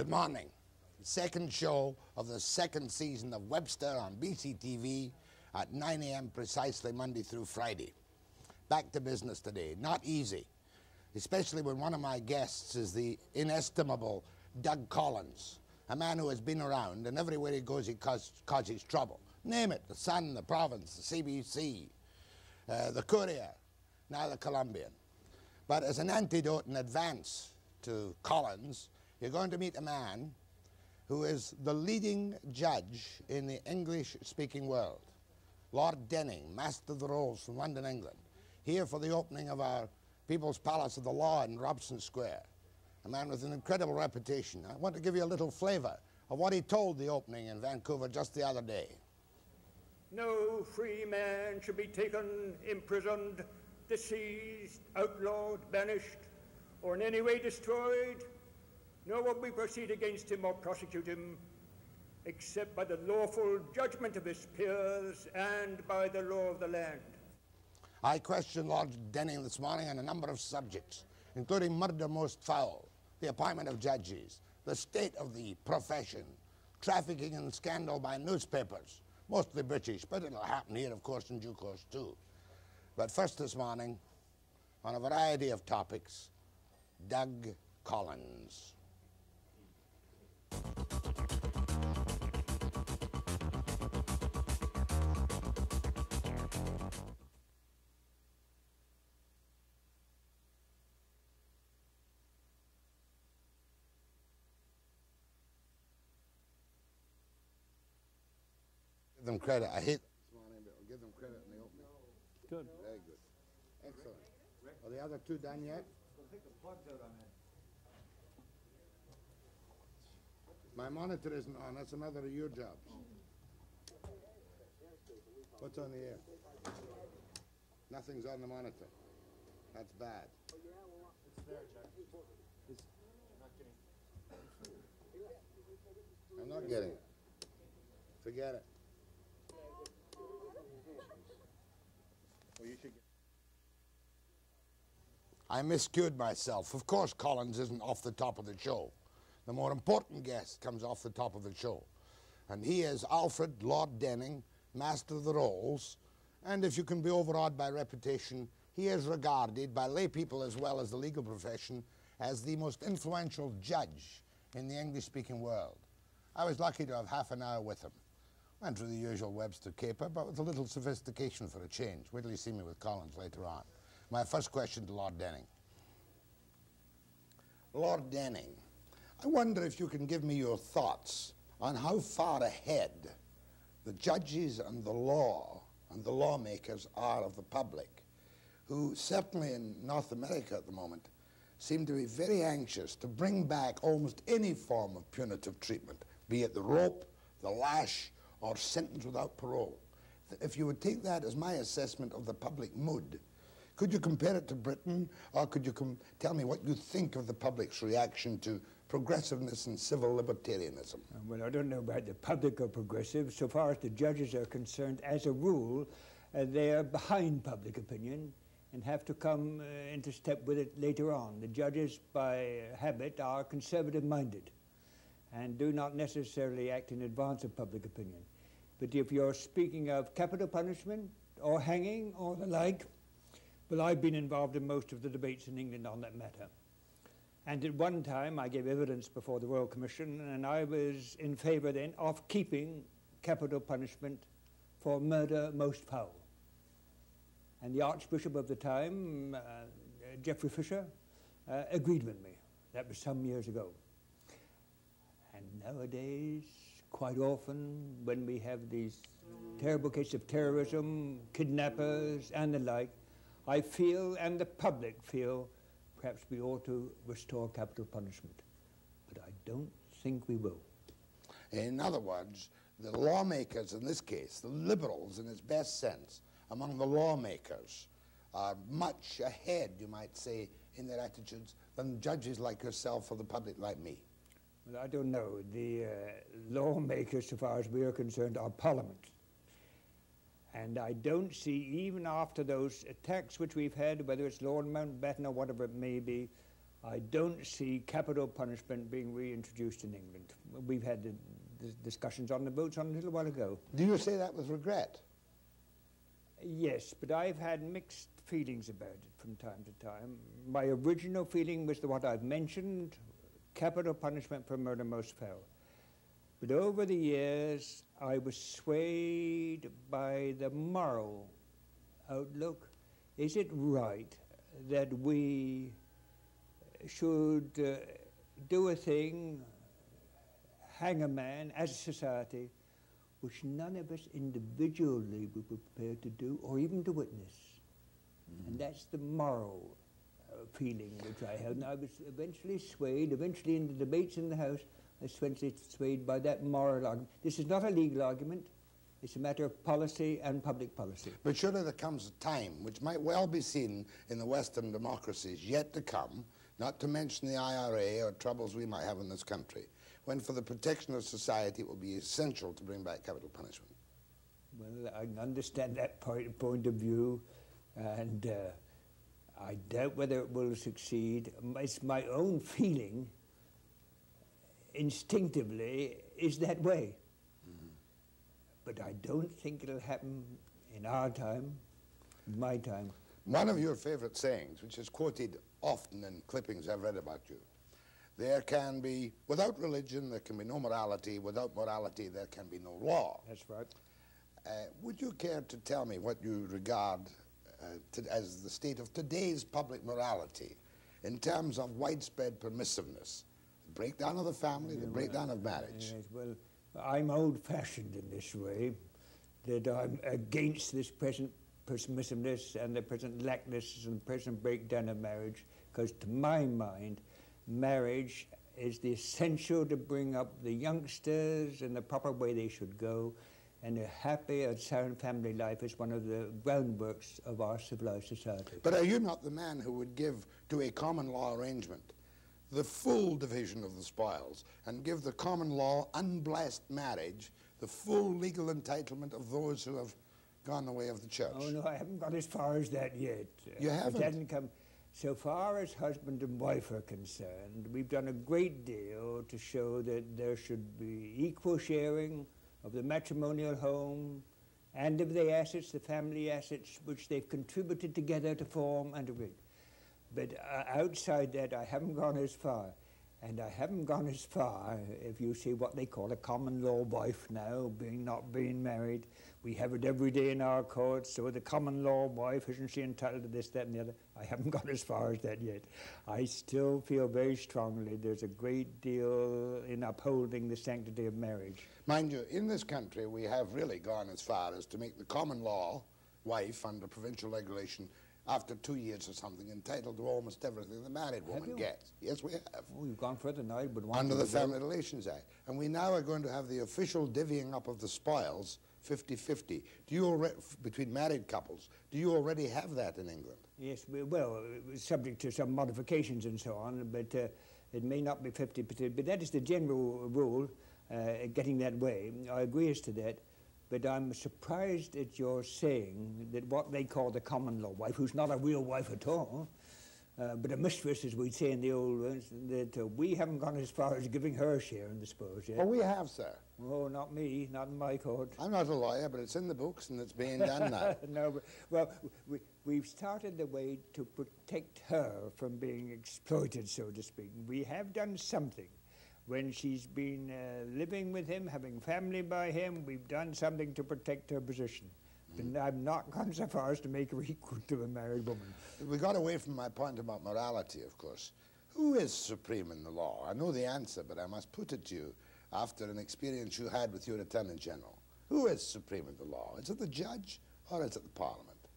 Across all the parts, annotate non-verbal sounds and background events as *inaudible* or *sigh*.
Good morning. Second show of the second season of Webster on BCTV at 9 a.m. precisely Monday through Friday. Back to business today. Not easy, especially when one of my guests is the inestimable Doug Collins, a man who has been around and everywhere he goes he cause, causes trouble. Name it, the Sun, the Province, the CBC, uh, the Courier, now the Columbian. But as an antidote in advance to Collins, you're going to meet a man who is the leading judge in the English-speaking world. Lord Denning, Master of the Rolls from London, England, here for the opening of our People's Palace of the Law in Robson Square. A man with an incredible reputation. I want to give you a little flavour of what he told the opening in Vancouver just the other day. No free man should be taken, imprisoned, disseised, outlawed, banished, or in any way destroyed, nor will we proceed against him or prosecute him, except by the lawful judgment of his peers and by the law of the land. I questioned Lord Denning this morning on a number of subjects, including murder most foul, the appointment of judges, the state of the profession, trafficking and scandal by newspapers, mostly British, but it'll happen here, of course, in due course, too. But first this morning, on a variety of topics, Doug Collins. Give them credit. I hate this morning, but I'll give them credit in the opening. Good. Very good. Excellent. Are the other two done yet? My monitor isn't on. That's another of your jobs. What's on the air? Nothing's on the monitor. That's bad. I'm not getting it. Forget it. Well, you should I miscued myself. Of course, Collins isn't off the top of the show. The more important guest comes off the top of the show. And he is Alfred Lord Denning, Master of the Rolls. And if you can be overawed by reputation, he is regarded by lay people as well as the legal profession as the most influential judge in the English-speaking world. I was lucky to have half an hour with him. Went through the usual Webster caper, but with a little sophistication for a change. Wait till you see me with Collins later on. My first question to Lord Denning. Lord Denning, I wonder if you can give me your thoughts on how far ahead the judges and the law and the lawmakers are of the public, who certainly in North America at the moment seem to be very anxious to bring back almost any form of punitive treatment, be it the rope, the lash, or sentence without parole. If you would take that as my assessment of the public mood, could you compare it to Britain, or could you tell me what you think of the public's reaction to progressiveness and civil libertarianism? Uh, well, I don't know about the public or progressive. So far as the judges are concerned, as a rule, uh, they are behind public opinion and have to come uh, into step with it later on. The judges, by habit, are conservative-minded and do not necessarily act in advance of public opinion. But if you're speaking of capital punishment or hanging or the like, well, I've been involved in most of the debates in England on that matter. And at one time, I gave evidence before the Royal Commission, and I was in favour then of keeping capital punishment for murder most foul. And the Archbishop of the time, uh, Geoffrey Fisher, uh, agreed with me. That was some years ago. And nowadays, quite often, when we have these terrible cases of terrorism, kidnappers, and the like, I feel, and the public feel, perhaps we ought to restore capital punishment. But I don't think we will. In other words, the lawmakers in this case, the liberals in its best sense, among the lawmakers, are much ahead, you might say, in their attitudes than judges like yourself or the public like me. Well, I don't know. The uh, lawmakers, so far as we are concerned, are Parliament. And I don't see, even after those attacks which we've had, whether it's Lord Mountbatten or whatever it may be, I don't see capital punishment being reintroduced in England. We've had the, the discussions on the votes on a little while ago. Do you say that with regret? Yes, but I've had mixed feelings about it from time to time. My original feeling was the what I've mentioned, capital punishment for murder most foul. But over the years, I was swayed by the moral outlook. Is it right that we should uh, do a thing, hang a man as a society, which none of us individually were prepared to do or even to witness? Mm. And that's the moral uh, feeling which I had. And I was eventually swayed, eventually in the debates in the House, Eventually swayed by that moral argument. This is not a legal argument. It's a matter of policy and public policy. But surely there comes a time, which might well be seen in the Western democracies yet to come, not to mention the IRA or troubles we might have in this country, when for the protection of society it will be essential to bring back capital punishment. Well, I understand that point, point of view, and uh, I doubt whether it will succeed. It's my own feeling, instinctively, is that way. But I don't think it'll happen in our time, my time. One of your favorite sayings, which is quoted often in clippings I've read about you, there can be, without religion, there can be no morality. Without morality, there can be no law. That's right. Uh, would you care to tell me what you regard uh, to, as the state of today's public morality in terms of widespread permissiveness? The breakdown of the family, the breakdown of marriage. Yes, well, I'm old-fashioned in this way, that I'm against this present permissiveness and the present lackness and the present breakdown of marriage, because to my mind, marriage is the essential to bring up the youngsters in the proper way they should go, and a happy and sound family life is one of the groundworks of our civilized society. But are you not the man who would give to a common law arrangement the full division of the spoils and give the common law unblessed marriage the full legal entitlement of those who have gone the way of the church. Oh, no, I haven't got as far as that yet. You haven't? It hasn't come. So far as husband and wife are concerned, we've done a great deal to show that there should be equal sharing of the matrimonial home and of the assets, the family assets, which they've contributed together to form and to bring. But uh, outside that, I haven't gone as far. And I haven't gone as far, if you see what they call a common law wife now, being not being married. We have it every day in our courts, so the common law wife, isn't she entitled to this, that, and the other? I haven't *laughs* gone as far as that yet. I still feel very strongly there's a great deal in upholding the sanctity of marriage. Mind you, in this country, we have really gone as far as to make the common law wife, under provincial regulation, after two years or something, entitled to almost everything the married woman gets. Yes, we have. Oh, you've gone further now, but Under the Family Relations Act. And we now are going to have the official divvying up of the spoils 50-50. Do you already, between married couples, do you already have that in England? Yes, well, subject to some modifications and so on, but uh, it may not be 50%, but that is the general rule, uh, getting that way. I agree as to that. But I'm surprised at your saying that what they call the common law wife, who's not a real wife at all, uh, but a mistress, as we'd say in the old ones, that uh, we haven't gone as far as giving her a share in the spoils yet. Well, we have, sir. Oh, not me, not in my court. I'm not a lawyer, but it's in the books and it's being done now. *laughs* no, but, well, we, we've started the way to protect her from being exploited, so to speak. We have done something when she's been uh, living with him, having family by him, we've done something to protect her position. Mm. But I've not gone so far as to make her *laughs* equal to a married woman. We got away from my point about morality, of course. Who is supreme in the law? I know the answer, but I must put it to you after an experience you had with your Attorney General. Who is supreme in the law? Is it the judge or is it the Parliament?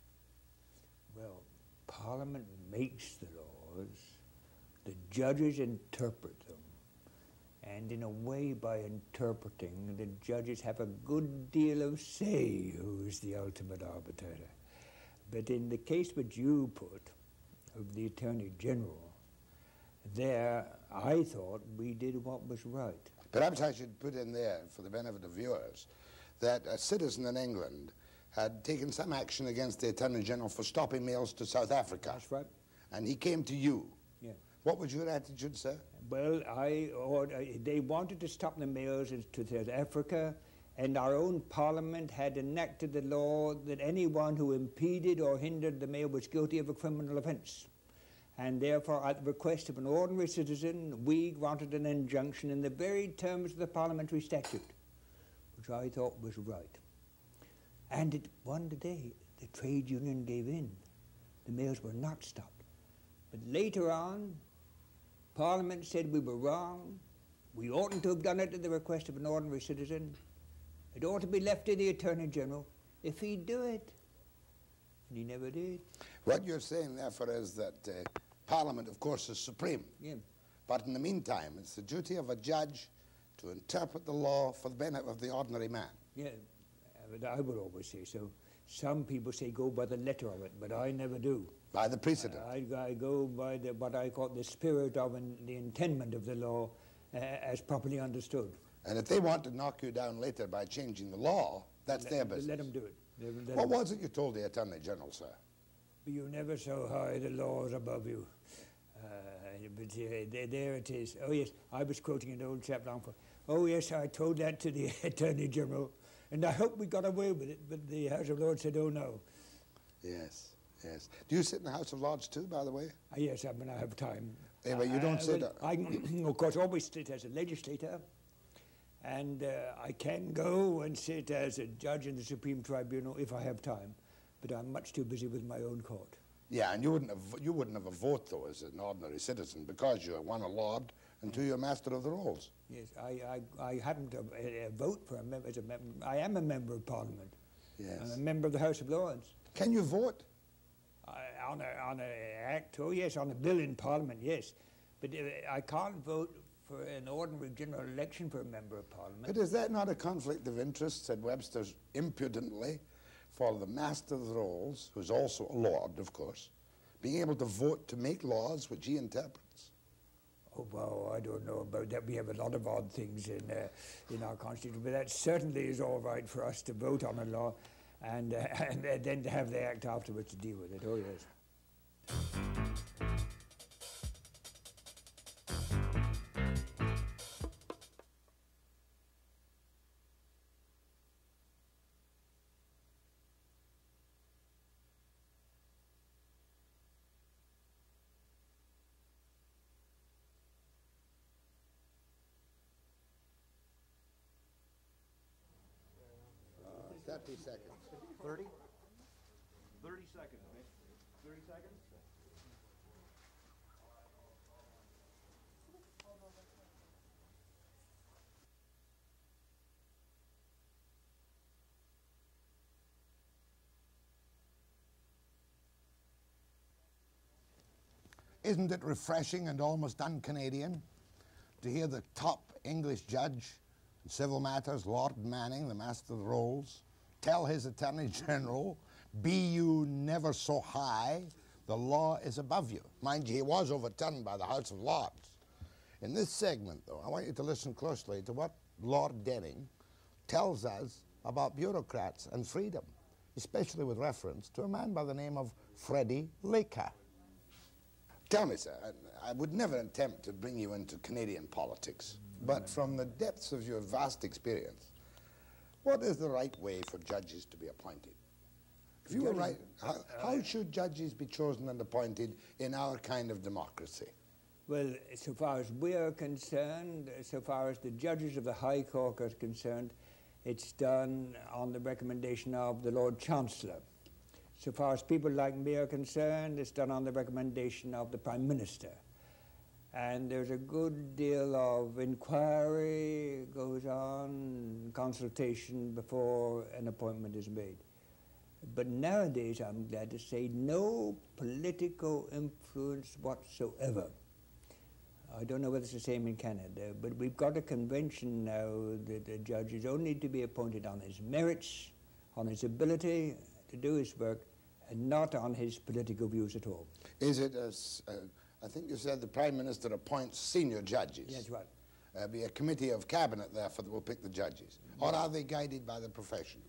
Well, Parliament makes the laws. The judges interpret. And in a way, by interpreting, the judges have a good deal of say who is the ultimate arbitrator. But in the case which you put of the Attorney General, there I thought we did what was right. Perhaps I should put in there, for the benefit of viewers, that a citizen in England had taken some action against the Attorney General for stopping mails to South Africa. That's right. And he came to you What was your attitude, sir? Well, I, or, uh, they wanted to stop the mails to South Africa, and our own parliament had enacted the law that anyone who impeded or hindered the mail was guilty of a criminal offence. And therefore, at the request of an ordinary citizen, we granted an injunction in the very terms of the parliamentary statute, which I thought was right. And it, one day, the trade union gave in. The mails were not stopped. But later on, Parliament said we were wrong. We oughtn't to have done it at the request of an ordinary citizen. It ought to be left to the Attorney General if he'd do it. And he never did. What you're saying, therefore, is that uh, Parliament, of course, is supreme. Yeah. But in the meantime, it's the duty of a judge to interpret the law for the benefit of the ordinary man. Yeah, but I would always say so. Some people say go by the letter of it, but I never do. By the precedent. I, I go by the, what I call the spirit of an, the intendment of the law uh, as properly understood. And if they want to knock you down later by changing the law, that's let, their business. Let them do it. Let, what them. was it you told the Attorney General, sir? You're never so high, the law is above you. Uh, but uh, there, there it is. Oh, yes, I was quoting an old chap long for. Oh, yes, I told that to the *laughs* Attorney General, and I hope we got away with it, but the House of Lords said, oh, no. Yes, yes. Do you sit in the House of Lords too, by the way? Uh, yes, I mean, I have time. Anyway, you don't Uh, sit well, I, *clears throat* of course, always sit as a legislator, and uh, I can go and sit as a judge in the Supreme Tribunal if I have time, but I'm much too busy with my own court. Yeah, and you wouldn't have you wouldn't have a vote though as an ordinary citizen because you're one a lord and two you're master of the rolls. Yes, I, I, I haven't a, a, a vote for a member. As a mem- I am a member of Parliament. Yes. I'm a member of the House of Lords. Can you vote? I, on a on a act, oh yes, on a bill in Parliament, yes, but uh, I can't vote for an ordinary general election for a member of Parliament. But is that not a conflict of interest, said Webster impudently, for the master of the rolls, who's also a lord, of course, being able to vote to make laws which he interprets? Oh, well, I don't know about that. We have a lot of odd things in, uh, in our constitution, but that certainly is all right for us to vote on a law and, uh, *laughs* and then to have the act afterwards to deal with it. Oh, yes. Isn't it refreshing and almost un-Canadian to hear the top English judge in civil matters, Lord Denning, the Master of the Rolls, tell his Attorney *laughs* General, be you never so high, the law is above you. Mind you, he was overturned by the House of Lords. In this segment, though, I want you to listen closely to what Lord Denning tells us about bureaucrats and freedom, especially with reference to a man by the name of Freddie Laker. Tell me, sir, I, I would never attempt to bring you into Canadian politics, but from the depths of your vast experience, what is the right way for judges to be appointed? If you were right, how, uh, how should judges be chosen and appointed in our kind of democracy? Well, so far as we are concerned, so far as the judges of the High Court are concerned, it's done on the recommendation of the Lord Chancellor. So far as people like me are concerned, it's done on the recommendation of the Prime Minister. And there's a good deal of inquiry goes on, consultation before an appointment is made. But nowadays, I'm glad to say, no political influence whatsoever. I don't know whether it's the same in Canada, but we've got a convention now that the judge is only to be appointed on his merits, on his ability to do his work, and not on his political views at all. Is it, as, uh, I think you said the Prime Minister appoints senior judges? Yes, right. Uh, be a committee of cabinet, therefore, that will pick the judges. Or are they guided by the profession?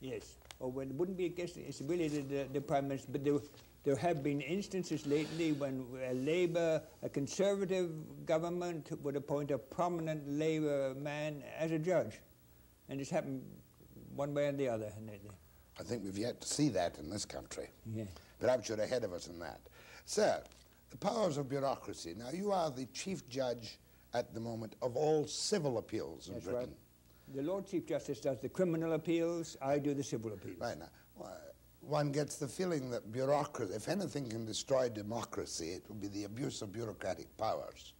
Yes. Or well, it wouldn't be a guess, it's really the, the, the Prime Minister, but the, There have been instances lately when a Labour, a Conservative government would appoint a prominent Labour man as a judge. And it's happened one way or the other lately. I think we've yet to see that in this country. Yeah. Perhaps you're ahead of us in that. Sir, the powers of bureaucracy. Now, you are the chief judge at the moment of all civil appeals in That's Britain. right. The Lord Chief Justice does the criminal appeals, I do the civil appeals. Right now, one gets the feeling that bureaucracy, if anything can destroy democracy, it will be the abuse of bureaucratic powers.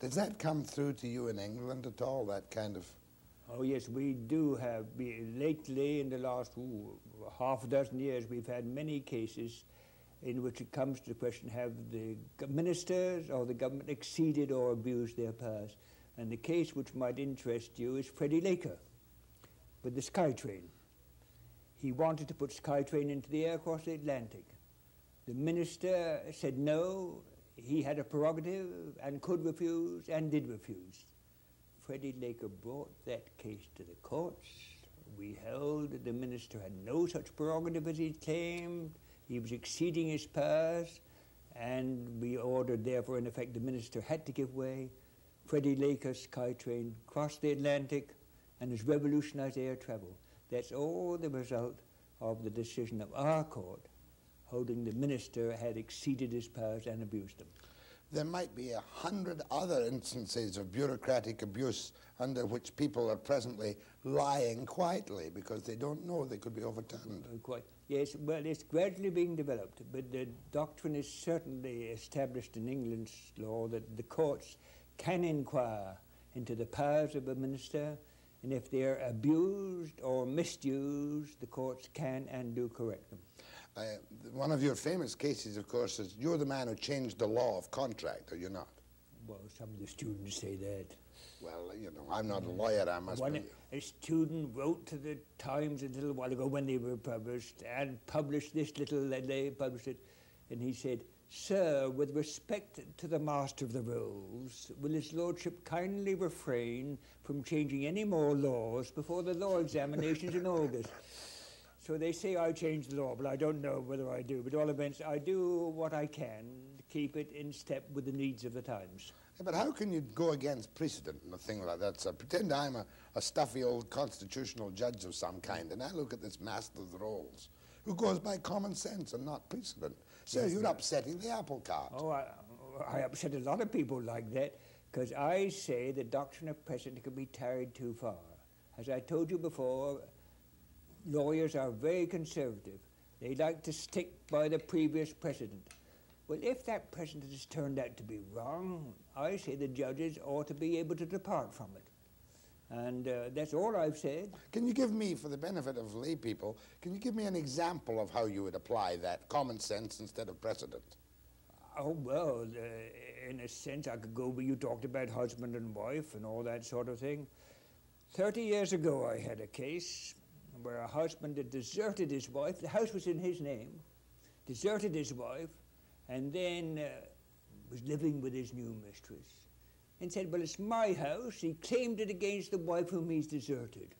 Does that come through to you in England at all, that kind of... Oh yes, we do have. Be, lately, in the last ooh, half a dozen years, we've had many cases in which it comes to the question: Have the ministers or the government exceeded or abused their powers? And the case which might interest you is Freddie Laker with the SkyTrain. He wanted to put SkyTrain into the air across the Atlantic. The minister said no. He had a prerogative and could refuse and did refuse. Freddie Laker brought that case to the courts. We held that the minister had no such prerogative as he claimed. He was exceeding his powers, and we ordered, therefore, in effect, the minister had to give way. Freddie Laker's SkyTrain crossed the Atlantic and has revolutionized air travel. That's all the result of the decision of our court, holding the minister had exceeded his powers and abused them. There might be a hundred other instances of bureaucratic abuse under which people are presently lying quietly because they don't know they could be overturned. Uh, Quite. Yes, well, it's gradually being developed, but the doctrine is certainly established in England's law that the courts can inquire into the powers of a minister, and if they're abused or misused, the courts can and do correct them. Uh, one of your famous cases, of course, is you're the man who changed the law of contract, are you not? Well, some of the students say that. Well, you know, I'm not a lawyer, I must One, be. a student wrote to the Times a little while ago when they were published and published this little, they published it, and he said, Sir, with respect to the Master of the Rolls, will His Lordship kindly refrain from changing any more laws before the law examinations in August? *laughs* So they say I changed the law, but I don't know whether I do. But at all events, I do what I can to keep it in step with the needs of the times. Yeah, but how can you go against precedent and a thing like that? So pretend I'm a, a stuffy old constitutional judge of some kind, and I look at this master of the rolls, who goes by common sense and not precedent. So you're upsetting the apple cart. Oh, I, oh, I upset a lot of people like that because I say the doctrine of precedent can be carried too far. As I told you before, lawyers are very conservative. They like to stick by the previous precedent. Well, if that precedent has turned out to be wrong, I say the judges ought to be able to depart from it. And uh, that's all I've said. Can you give me, for the benefit of lay people, can you give me an example of how you would apply that common sense instead of precedent? Oh, well, uh, in a sense, I could go, but you talked about husband and wife and all that sort of thing. Thirty years ago, I had a case where a husband had deserted his wife. The house was in his name, deserted his wife, and then uh, was living with his new mistress. And said, Well, it's my house. He claimed it against the wife whom he's deserted.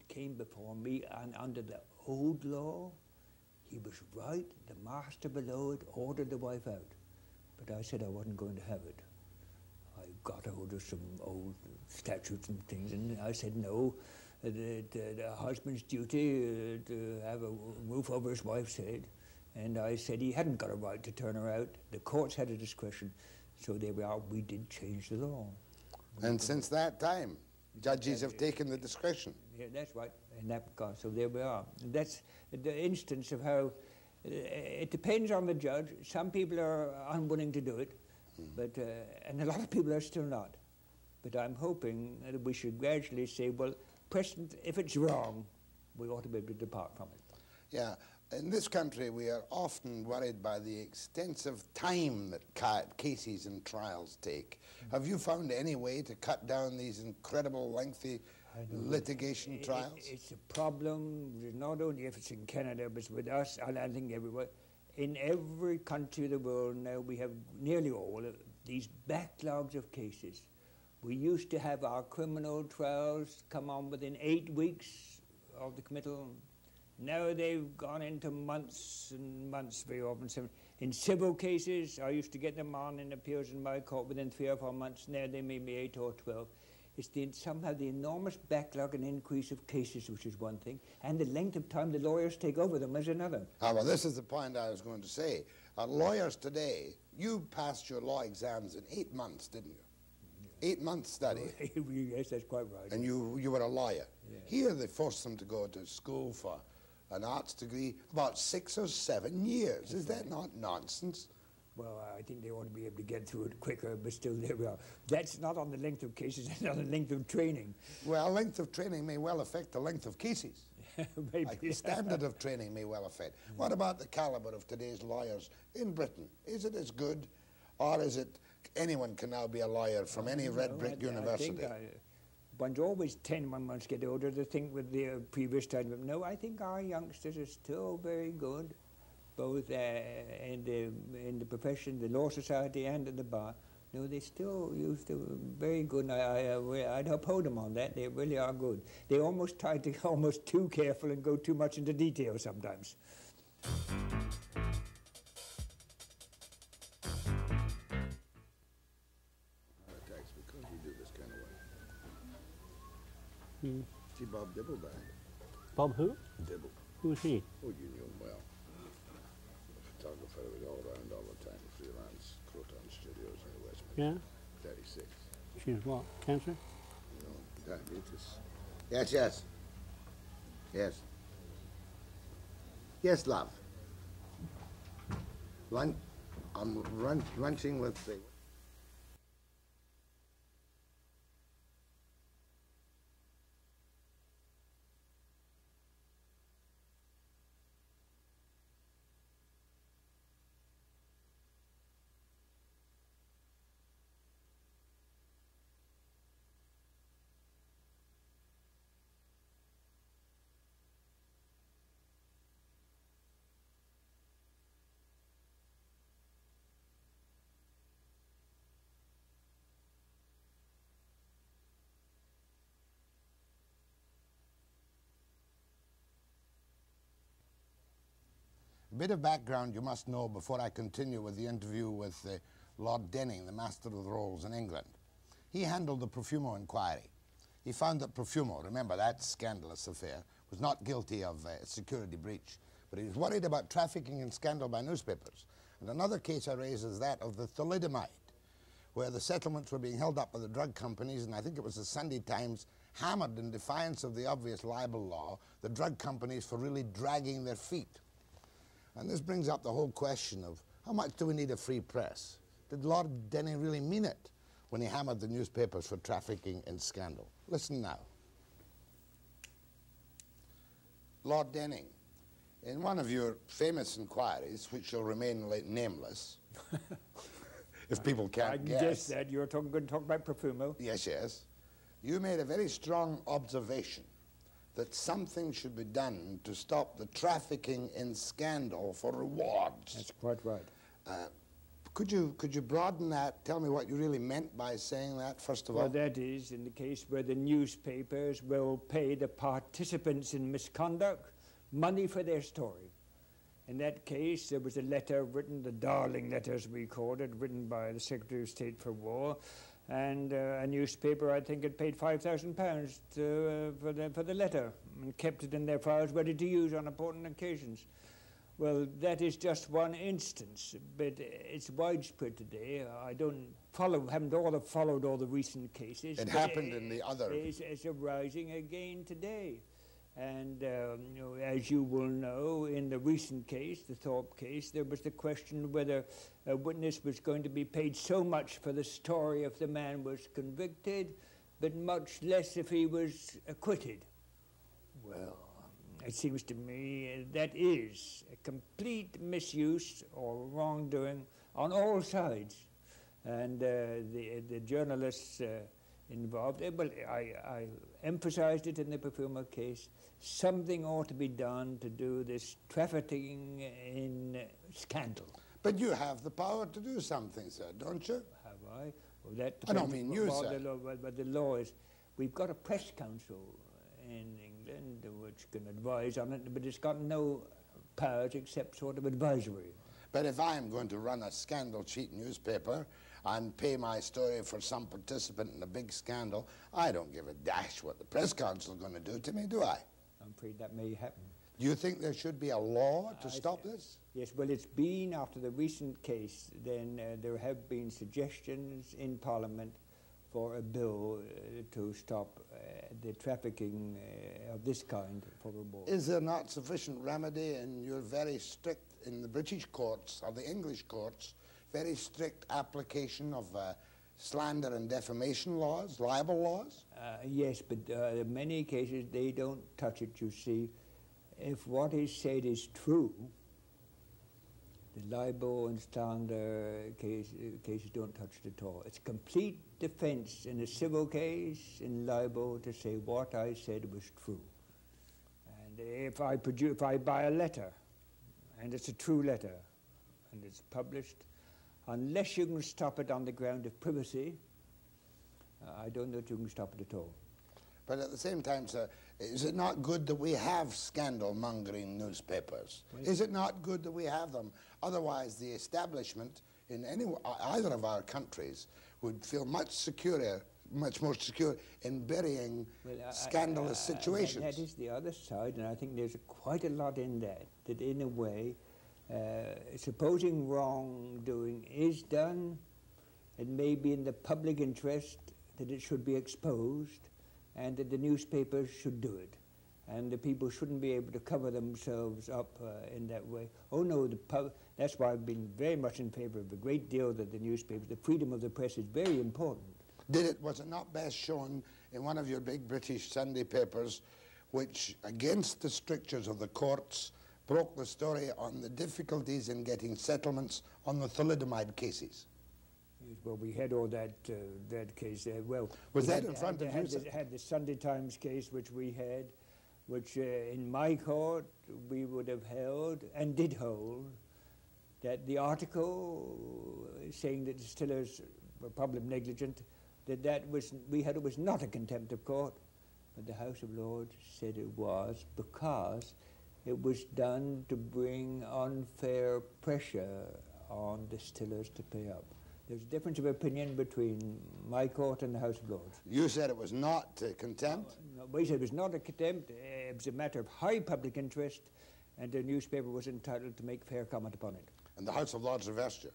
It came before me, and under the old law, he was right. The master below it ordered the wife out. But I said I wasn't going to have it. I got hold of some old statutes and things, and I said no. The, the, the husband's duty uh, to have a roof over his wife's head. And I said he hadn't got a right to turn her out. The courts had a discretion. So there we are. We did change the law. And since that time, judges have taken the discretion. Yeah, that's right. In that regard. So there we are. And that's the instance of how uh, it depends on the judge. Some people are unwilling to do it, but uh, and a lot of people are still not. But I'm hoping that we should gradually say, well, precedent, if it's wrong, we ought to be able to depart from it. Yeah. In this country, we are often worried by the extensive time that ca- cases and trials take. Have you found any way to cut down these incredible, lengthy litigation I- I- trials? It's a problem, not only if it's in Canada, but with us, and I think everywhere. In every country of the world now, we have nearly all of these backlogs of cases. We used to have our criminal trials come on within eight weeks of the committal. Now they've gone into months and months very often. In civil cases, I used to get them on in appeals in my court within three or four months. Now they may be eight or twelve. It's the, somehow the enormous backlog and increase of cases, which is one thing, and the length of time the lawyers take over them is another. Ah, well, this is the point I was going to say. Uh, lawyers today, you passed your law exams in eight months, didn't you? Eight months study. yes, *laughs* that's quite right. And you, you were a lawyer. Yeah. Here they force them to go to school for an arts degree about six or seven years. Is that not nonsense? Well, I think they ought to be able to get through it quicker, but still there we are. That's not on the length of cases, *laughs* that's on the length of training. Well, length of training may well affect the length of cases. *laughs* Maybe. Like the standard of training may well affect. What about the caliber of today's lawyers in Britain? Is it as good, or is it anyone can now be a lawyer from any red brick I, university? I think I, one's always 10 when one get older to think with the uh, previous time. But no, I think our youngsters are still very good, both uh, in, the, in the profession, the law society, and at the bar. No, they still used to very good. I, I, I'd uphold them on that. They really are good. They almost try to *laughs* almost too careful and go too much into detail sometimes. Hmm. See Bob Dibble back. Bob who? Dibble. Who's he? Oh, you knew him well. Photographer was all around all the time. Freelance Croton Studios in the West. Yeah? 36. She's what? Cancer? No, diabetes. Yes, yes. Yes. Yes, love. Lun- I'm run- lunching with the. Bit of background you must know before I continue with the interview with uh, Lord Denning, the Master of the Rolls in England. He handled the Profumo inquiry. He found that Profumo, remember that scandalous affair, was not guilty of uh, security breach, but he was worried about trafficking in scandal by newspapers. And another case I raise is that of the thalidomide, where the settlements were being held up by the drug companies, and I think it was the Sunday Times hammered in defiance of the obvious libel law the drug companies for really dragging their feet. And this brings up the whole question of how much do we need a free press? Did Lord Denning really mean it when he hammered the newspapers for trafficking in scandal? Listen now. Lord Denning, in one of your famous inquiries, which shall remain nameless, *laughs* if people can't I can guess. guess that. You're talking, going to talk about Profumo. Yes, yes. You made a very strong observation that something should be done to stop the trafficking in scandal for rewards. That's quite right. Uh, could you could you broaden that? Tell me what you really meant by saying that. First of Well, all, that is in the case where the newspapers will pay the participants in misconduct money for their story. In that case, there was a letter written, the Darling letters we called it, written by the Secretary of State for War, and uh, a newspaper, I think, had paid five thousand pounds uh, for the for the letter and kept it in their files, ready to use on important occasions. Well, that is just one instance, but it's widespread today. I don't follow, haven't all followed all the recent cases. It happened in the other- It's, it's arising again today. And um, you know, as you will know, in the recent case, the Thorpe case, there was the question whether a witness was going to be paid so much for the story if the man was convicted, but much less if he was acquitted. Well, it seems to me that is a complete misuse or wrongdoing on all sides. And uh, the, the journalists uh, involved, eh, well, I, I emphasized it in the Profumo case, something ought to be done to do this trafficking in scandal. but you have the power to do something, sir, don't you? Have I? Well, that I don't mean you, sir. The law, but, but the law is, we've got a press council in England. England which can advise on it, but it's got no powers except sort of advisory. But if I'm going to run a scandal cheat newspaper and pay my story for some participant in a big scandal, I don't give a dash what the press council is going to do to me, do I? I'm afraid that may happen. Do you think there should be a law to I stop th- this? Yes, well, it's been after the recent case, then uh, there have been suggestions in Parliament for a bill uh, to stop uh, the trafficking uh, of this kind for reward. Is there not sufficient remedy in your very strict, in the British courts or the English courts, very strict application of uh, slander and defamation laws, libel laws? Uh, yes, but uh, in many cases they don't touch it, you see. If what is said is true, the libel and slander case, uh, cases don't touch it at all. It's complete defense in a civil case, in libel, to say what I said was true. And if I, produ- if I buy a letter, and it's a true letter, and it's published, unless you can stop it on the ground of privacy, uh, I don't know that you can stop it at all. But at the same time, sir, is it not good that we have scandal mongering newspapers? Is it not good that we have them? Otherwise, the establishment in any, either of our countries would feel much securer, much more secure in burying Well, I- I- scandalous I- I- situations. That is the other side, and I think there's quite a lot in that. That in a way, uh, supposing wrongdoing is done, it may be in the public interest that it should be exposed, and that the newspapers should do it. And the people shouldn't be able to cover themselves up uh, in that way. Oh no, the pub- that's why I've been very much in favor of a great deal that the newspapers, the freedom of the press is very important. Did it, was it not best shown in one of your big British Sunday papers, which, against the strictures of the courts, broke the story on the difficulties in getting settlements on the thalidomide cases? Well, we had all that uh, that case there. Well, Was we that had- in front had, of had you, the, had the Sunday Times case, which we had, which uh, in my court we would have held and did hold that the article saying that distillers were probably negligent, that that was we had it was not a contempt of court, but the House of Lords said it was because it was done to bring unfair pressure on distillers to pay up. There's a difference of opinion between my court and the House of Lords. You said it was not uh, contempt. No, we said it was not a contempt, it was a matter of high public interest, and the newspaper was entitled to make fair comment upon it. And the House of Lords reversed you.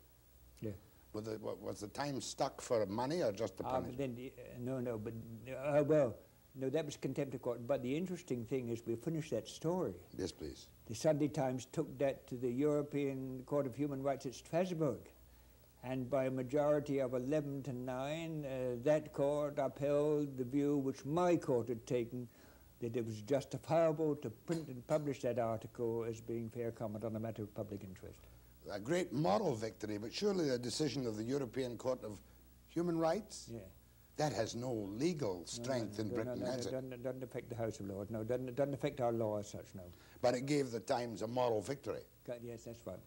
Yeah. Was the, was the time stuck for money or just the Um, punishment? then the, uh, no, no, but, uh, well, no, that was contempt of court. But the interesting thing is we finished that story. yes, please. The Sunday Times took that to the European Court of Human Rights at Strasbourg. And by a majority of 11 to 9, uh, that court upheld the view which my court had taken that it was justifiable to print and publish that article as being fair comment on a matter of public interest. A great moral victory, but surely the decision of the European Court of Human Rights, Yeah. That has no legal strength no, in no, Britain, no, no, has it? Doesn't, doesn't affect the House of Lords. No, doesn't, doesn't affect our law as such, no. But it gave the Times a moral victory. Yes, that's right.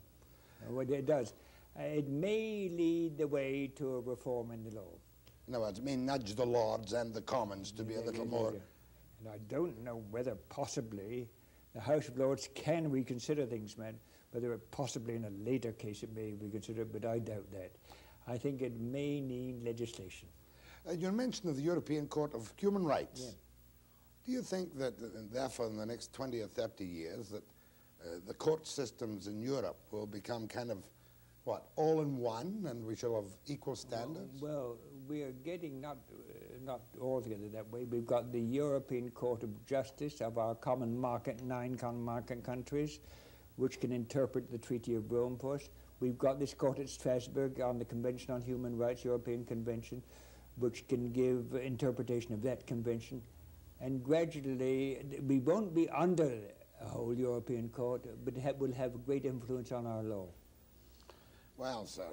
Uh, well, it does. Uh, it may lead the way to a reform in the law. In other words, it may nudge the Lords and the Commons to be a Yeah, little yeah, more. yeah. And I don't know whether possibly the House of Lords can reconsider things, man. Whether it possibly in a later case it may reconsider, but I doubt that. I think it may need legislation. Uh, your mention of the European Court of Human Rights. Yeah. Do you think that, therefore, in the next 20 or 30 years, that uh, the court systems in Europe will become kind of, what, all in one, and we shall have equal standards? Well, we are getting not uh, not altogether that way. We've got the European Court of Justice of our common market, nine common market countries, which can interpret the Treaty of Rome for us. We've got this court at Strasbourg on the Convention on Human Rights, European Convention, which can give interpretation of that convention. And gradually, we won't be under a whole European court, but it ha- will have a great influence on our law. Well, sir,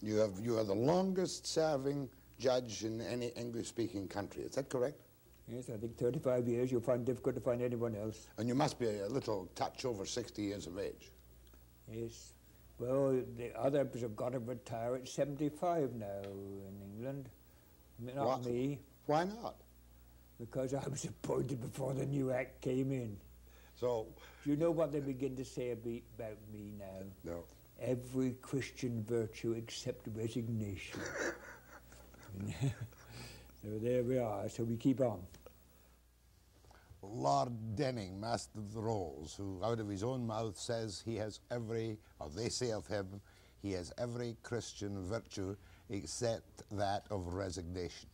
you, have, you are the longest serving judge in any English speaking country. Is that correct? Yes, I think 35 years, you'll find difficult to find anyone else. And you must be a little touch over 60 years of age. Yes. Well, the others have got to retire at 75 now in England. Not What? me. Why not? because I was appointed before the new act came in. So, Do you know what they begin to say about me now? no. Every Christian virtue except resignation. *laughs* so there we are. So we keep on. Lord Denning, Master of the Rolls, who out of his own mouth says he has every, or they say of him, he has every Christian virtue except that of resignation.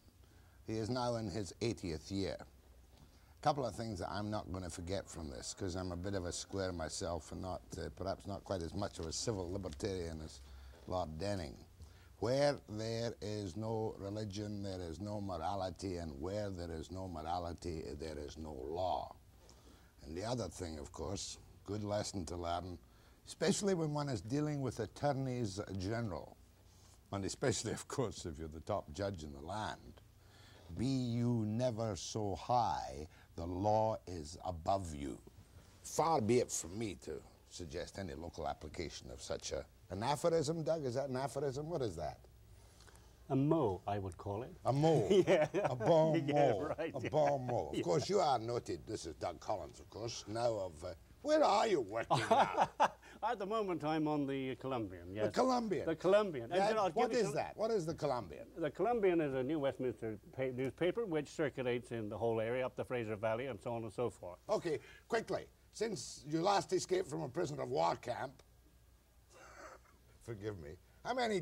He is now in his 80th year. A couple of things that I'm not going to forget from this, because I'm a bit of a square myself and not, uh, perhaps not quite as much of a civil libertarian as Lord Denning. Where there is no religion, there is no morality, and where there is no morality, there is no law. And the other thing, of course, good lesson to learn, especially when one is dealing with attorneys general, and especially, of course, if you're the top judge in the land, be you never so high, the law is above you. Far be it from me to suggest any local application of such a, an aphorism, Doug. Is that an aphorism? What is that? A mo, I would call it. A mole. *laughs* Yeah. A bon *laughs* Yeah, right, A yeah. bon mole. Of *laughs* course, you are noted. This is Doug Collins, of course. Now of. Uh, where are you working now? *laughs* At the moment, I'm on the Columbian. Yes. the Columbian. The Columbian. And Yeah, then I'll what is that? What is the Columbian? The Columbian is a New Westminster pa- newspaper which circulates in the whole area up the Fraser Valley and so on and so forth. Okay, quickly. Since you last escaped from a prisoner of war camp, *laughs* forgive me, how many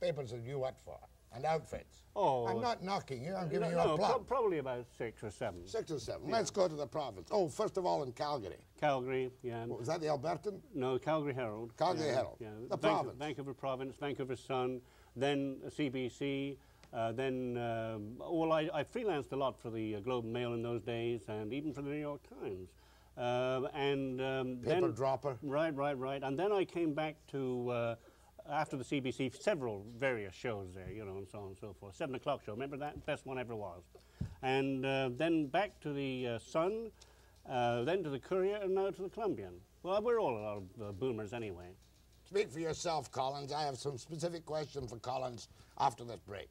papers have you worked for and outfits? Oh, I'm not knocking you, I'm giving no, you a pro- plug. probably about six or seven. Six or seven. Let's go to the province. Oh, first of all, in Calgary. Calgary, yeah. What, was that the Albertan? No, Calgary Herald. Calgary yeah, Herald. Yeah. The Vanco- province. Vancouver Province, Vancouver Sun, then CBC, uh, then, um, well, I, I freelanced a lot for the uh, Globe and Mail in those days and even for the New York Times. Uh, and um, Paper then, dropper. Right, right, right. And then I came back to, uh, after the CBC, several various shows there, you know, and so on and so forth. Seven o'clock show, remember that? Best one ever was. And uh, then back to the uh, Sun, uh, then to the Courier, and now to the Columbian. Well, we're all a lot of uh, boomers anyway. Speak for yourself, Collins. I have some specific questions for Collins after this break.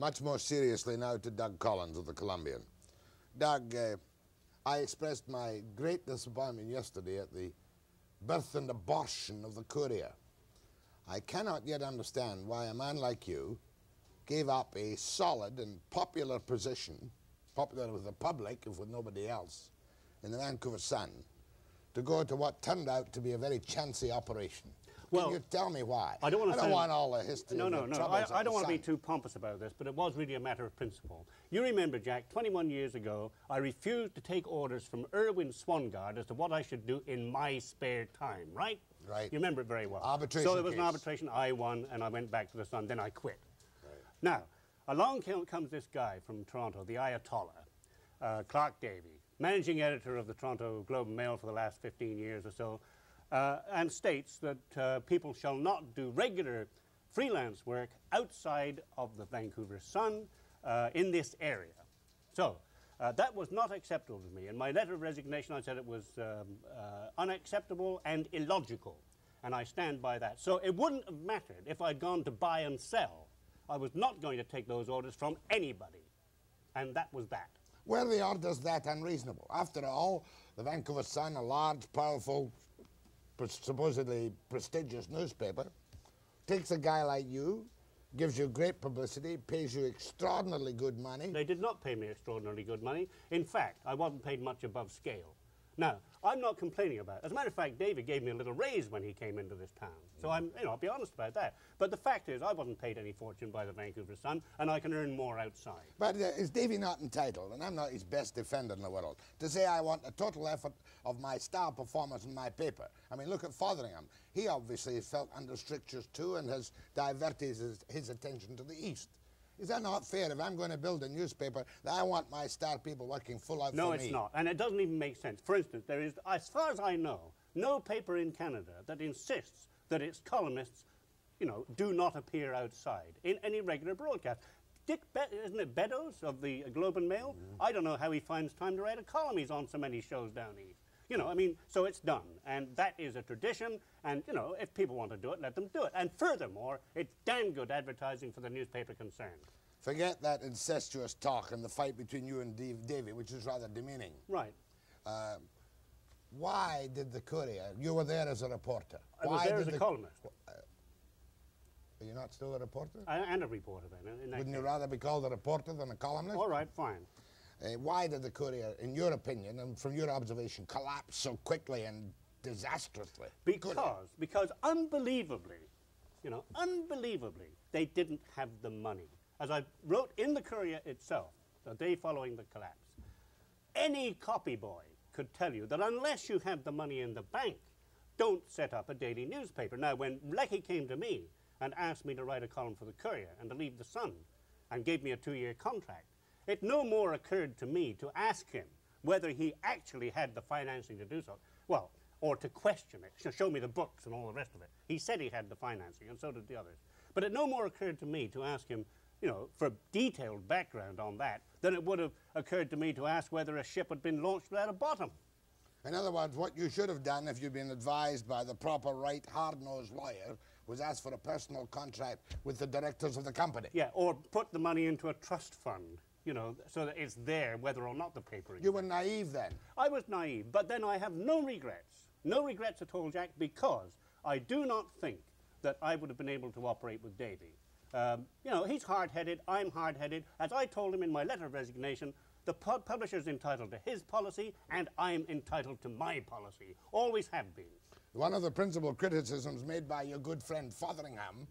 Much more seriously now to Doug Collins of the Columbian. Doug, uh, I expressed my great disappointment yesterday at the birth and abortion of the Courier. I cannot yet understand why a man like you gave up a solid and popular position, popular with the public, if with nobody else, in the Vancouver Sun, to go to what turned out to be a very chancy operation. Well, Can you tell me why? I don't want to I don't want all the history. No, no, no. I, I don't want to be too pompous about this, but it was really a matter of principle. You remember, Jack, 21 years ago, I refused to take orders from Erwin Swangard as to what I should do in my spare time, right? Right. You remember it very well. Arbitration So there was an arbitration. I won, and I went back to the Sun. Then I quit. Now, along comes this guy from Toronto, the Ayatollah, uh, Clark Davy, managing editor of the Toronto Globe and Mail for the last 15 years or so, uh, and states that uh, people shall not do regular freelance work outside of the Vancouver Sun uh, in this area. So, uh, that was not acceptable to me. In my letter of resignation, I said it was um, uh, unacceptable and illogical, and I stand by that. So it wouldn't have mattered if I'd gone to buy and sell. I was not going to take those orders from anybody, and that was that. Were the orders that unreasonable? After all, the Vancouver Sun, a large, powerful, supposedly prestigious newspaper, takes a guy like you, gives you great publicity, pays you extraordinarily good money. They did not pay me extraordinarily good money. In fact, I wasn't paid much above scale. Now, I'm not complaining about it. As a matter of fact, Davy gave me a little raise when he came into this town. So I'm, you know, I'll be honest about that. But the fact is, I wasn't paid any fortune by the Vancouver Sun, and I can earn more outside. But uh, is Davy not entitled, and I'm not his best defender in the world, to say I want a total effort of my star performance in my paper? I mean, look at Fotheringham. He obviously felt under strictures too and has diverted his, his attention to the east. Is that not fair if I'm going to build a newspaper that I want my star people working full out No, for it's not. And it doesn't even make sense. For instance, there is, as far as I know, no paper in Canada that insists that its columnists, you know, do not appear outside in any regular broadcast. Dick, Be- isn't it Beddoes of the Globe and Mail? I don't know how he finds time to write a column. He's on so many shows down east. You know, I mean, so it's done. And that is a tradition. And, you know, if people want to do it, let them do it. And furthermore, it's damn good advertising for the newspaper concerned. Forget that incestuous talk and the fight between you and Dave, Davy, which is rather demeaning. Right. Um, why did the Courier, you were there as a reporter. I was Why there did as a the- columnist. Uh, are you not still a reporter? I- And a reporter then. in that Wouldn't you rather be called a reporter than a columnist? All right, fine. Uh, why did the Courier, in your opinion and from your observation, collapse so quickly and disastrously? Because, because unbelievably, you know, unbelievably, they didn't have the money. As I wrote in the Courier itself, the day following the collapse, any copy boy could tell you that unless you have the money in the bank, don't set up a daily newspaper. Now, when Lecky came to me and asked me to write a column for the Courier and to leave the Sun and gave me a two-year contract, it no more occurred to me to ask him whether he actually had the financing to do so. Well, or to question it, sh- show me the books and all the rest of it. He said he had the financing, and so did the others. But it no more occurred to me to ask him, you know, for detailed background on that than it would have occurred to me to ask whether a ship had been launched without a bottom. In other words, what you should have done if you'd been advised by the proper right, hard-nosed lawyer was ask for a personal contract with the directors of the company. Yeah, or put the money into a trust fund, you know, so that it's there whether or not the paper is. You were naive then. I was naive, but then I have no regrets. No regrets at all, Jack, because I do not think that I would have been able to operate with Davy. Um, you know, he's hard headed, I'm hard headed. As I told him in my letter of resignation, the pu- publisher's entitled to his policy, and I'm entitled to my policy. Always have been. One of the principal criticisms made by your good friend Fotheringham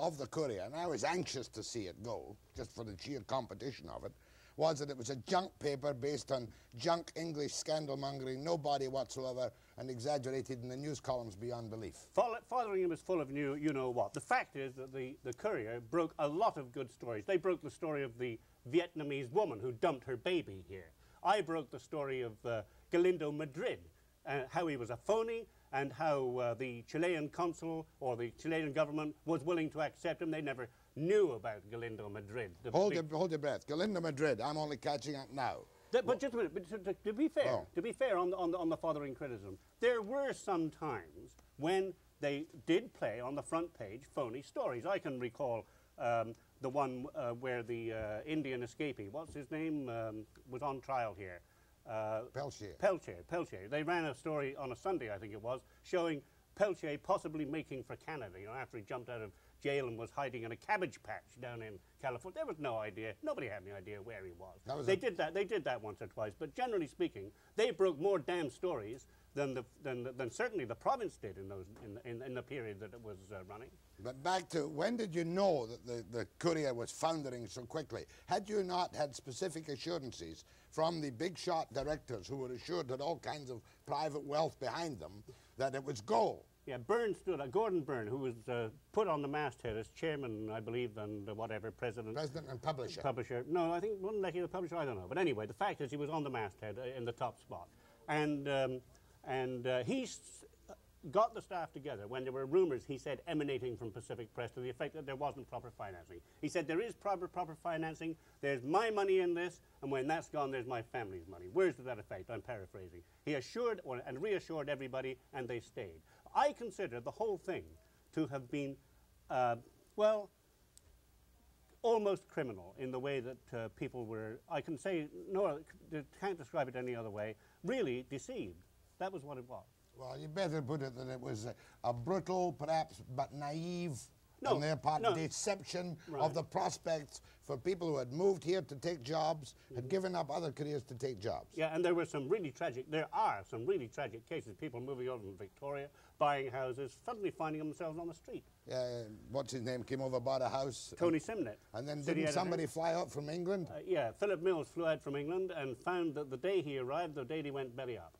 of the Courier, and I was anxious to see it go, just for the sheer competition of it, was that it was a junk paper based on junk English scandal mongering, nobody whatsoever, and exaggerated in the news columns beyond belief. Fotheringham is full of new, you know what. The fact is that the, the Courier broke a lot of good stories. They broke the story of the Vietnamese woman who dumped her baby here. I broke the story of uh, Galindo Madrid, uh, how he was a phony, and how uh, the Chilean consul or the Chilean government was willing to accept him. They never knew about Galindo Madrid. the Hold your, hold your breath. Galindo Madrid, I'm only catching up now. Th- but just a minute, but to, to- to be fair, Oh. to be fair on the, on, the, on the fathering criticism, there were some times when they did play on the front page phony stories. I can recall um, the one uh, where the uh, Indian escapee, what's his name, um, was on trial here. Uh, Peltier. Peltier, Peltier. They ran a story on a Sunday, I think it was, showing Peltier possibly making for Canada, you know, after he jumped out of jail and was hiding in a cabbage patch down in California. There was no idea. Nobody had any idea where he was. Was they did that. They did that once or twice. But generally speaking, they broke more damn stories than the than, than certainly the province did in those in, the- in, in the period that it was uh, running. But back to when did you know that the, the Courier was foundering so quickly? Had you not had specific assurances from the big shot directors who were assured that all kinds of private wealth behind them that it was go? Yeah, Byrne stood. Uh, Gordon Byrne, who was uh, put on the masthead as chairman, I believe, and uh, whatever president. President and publisher. Publisher. No, I think wasn't Lecky the publisher. I don't know. But anyway, the fact is, he was on the masthead uh, in the top spot, and um, and uh, he got the staff together when there were rumors. He said emanating from Pacific Press to the effect that there wasn't proper financing. He said there is proper proper financing. There's my money in this, and when that's gone, there's my family's money. Words to that effect. I'm paraphrasing. He assured or, and reassured everybody, and they stayed. I consider the whole thing to have been, uh, well, almost criminal in the way that uh, people were, I can say, no, I can't describe it any other way, really deceived. That was what it was. Well, you better put it that it was a, a brutal, perhaps, but naive No, on their part, no. deception Right. of the prospects for people who had moved here to take jobs, had Mm-hmm. given up other careers to take jobs. Yeah, and there were some really tragic, there are some really tragic cases. People moving over from Victoria, buying houses, suddenly finding themselves on the street. Yeah, what's his name? Came over, bought a house. Tony Simnett. And then didn't editor. somebody fly out from England? Uh, yeah, Philip Mills flew out from England and found that the day he arrived, the day he went belly up.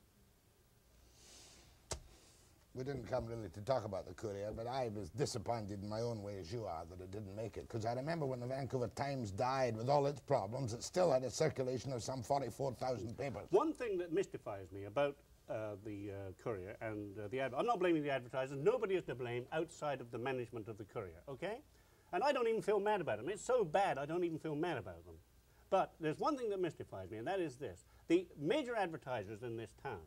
We didn't come really to talk about the courier, but I was disappointed in my own way as you are that it didn't make it. Because I remember when the Vancouver Times died with all its problems, it still had a circulation of some 44,000 papers. One thing that mystifies me about uh, the uh, Courier and uh, the I'm not blaming the advertisers. Nobody is to blame outside of the management of the Courier, okay? And I don't even feel mad about them. It's so bad, I don't even feel mad about them. But there's one thing that mystifies me, and that is this. The major advertisers in this town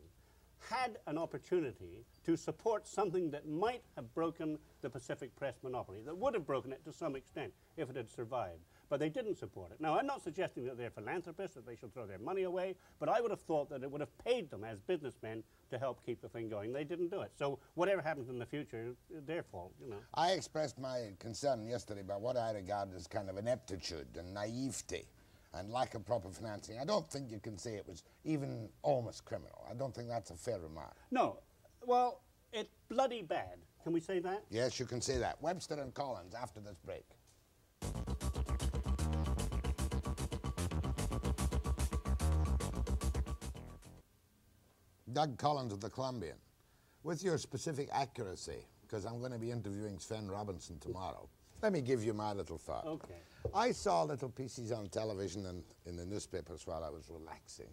had an opportunity to support something that might have broken the Pacific Press monopoly, that would have broken it to some extent if it had survived. But they didn't support it. Now, I'm not suggesting that they're philanthropists, that they should throw their money away, but I would have thought that it would have paid them as businessmen to help keep the thing going. They didn't do it. So whatever happens in the future, their fault, you know. I expressed my concern yesterday about what I regard as kind of ineptitude and naivety and lack of proper financing. I don't think you can say it was even almost criminal. I don't think that's a fair remark. No, well, it's bloody bad. Can we say that? Yes, you can say that. Webster and Collins after this break. Doug Collins of the Columbian. With your specific accuracy, because I'm going to be interviewing Svend Robinson tomorrow, let me give you my little thought. Okay. I saw little pieces on television and in the newspapers while I was relaxing,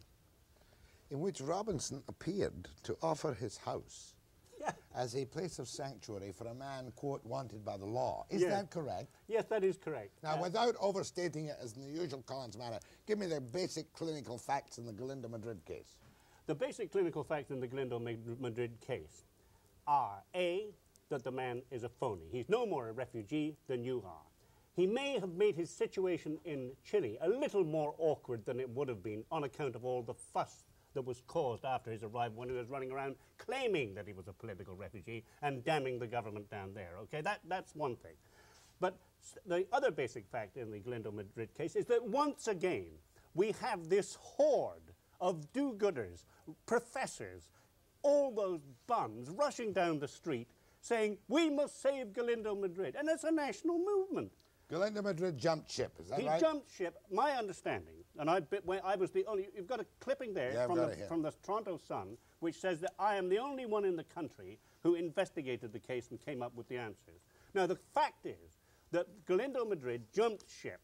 in which Robinson appeared to offer his house *laughs* Yeah. as a place of sanctuary for a man, quote, wanted by the law. Is Yeah. that correct? Yes, that is correct. Now, Uh, without overstating it as in the usual Collins manner, give me the basic clinical facts in the Galindo Madrid case. The basic clinical facts in the Galindo Madrid case are A, that the man is a phony. He's no more a refugee than you are. He may have made his situation in Chile a little more awkward than it would have been on account of all the fuss that was caused after his arrival when he was running around claiming that he was a political refugee and damning the government down there. Okay, that, that's one thing. But the other basic fact in the Galindo Madrid case is that once again, we have this horde of do gooders, professors, all those bums rushing down the street saying, We must save Galindo Madrid. And it's a national movement. Galindo Madrid jumped ship, is that He right? jumped ship, my understanding, and I, bit, when I was the only, you've got a clipping there Yeah, from, the, from the Toronto Sun, which says that I am the only one in the country who investigated the case and came up with the answers. Now, the fact is that Galindo Madrid jumped ship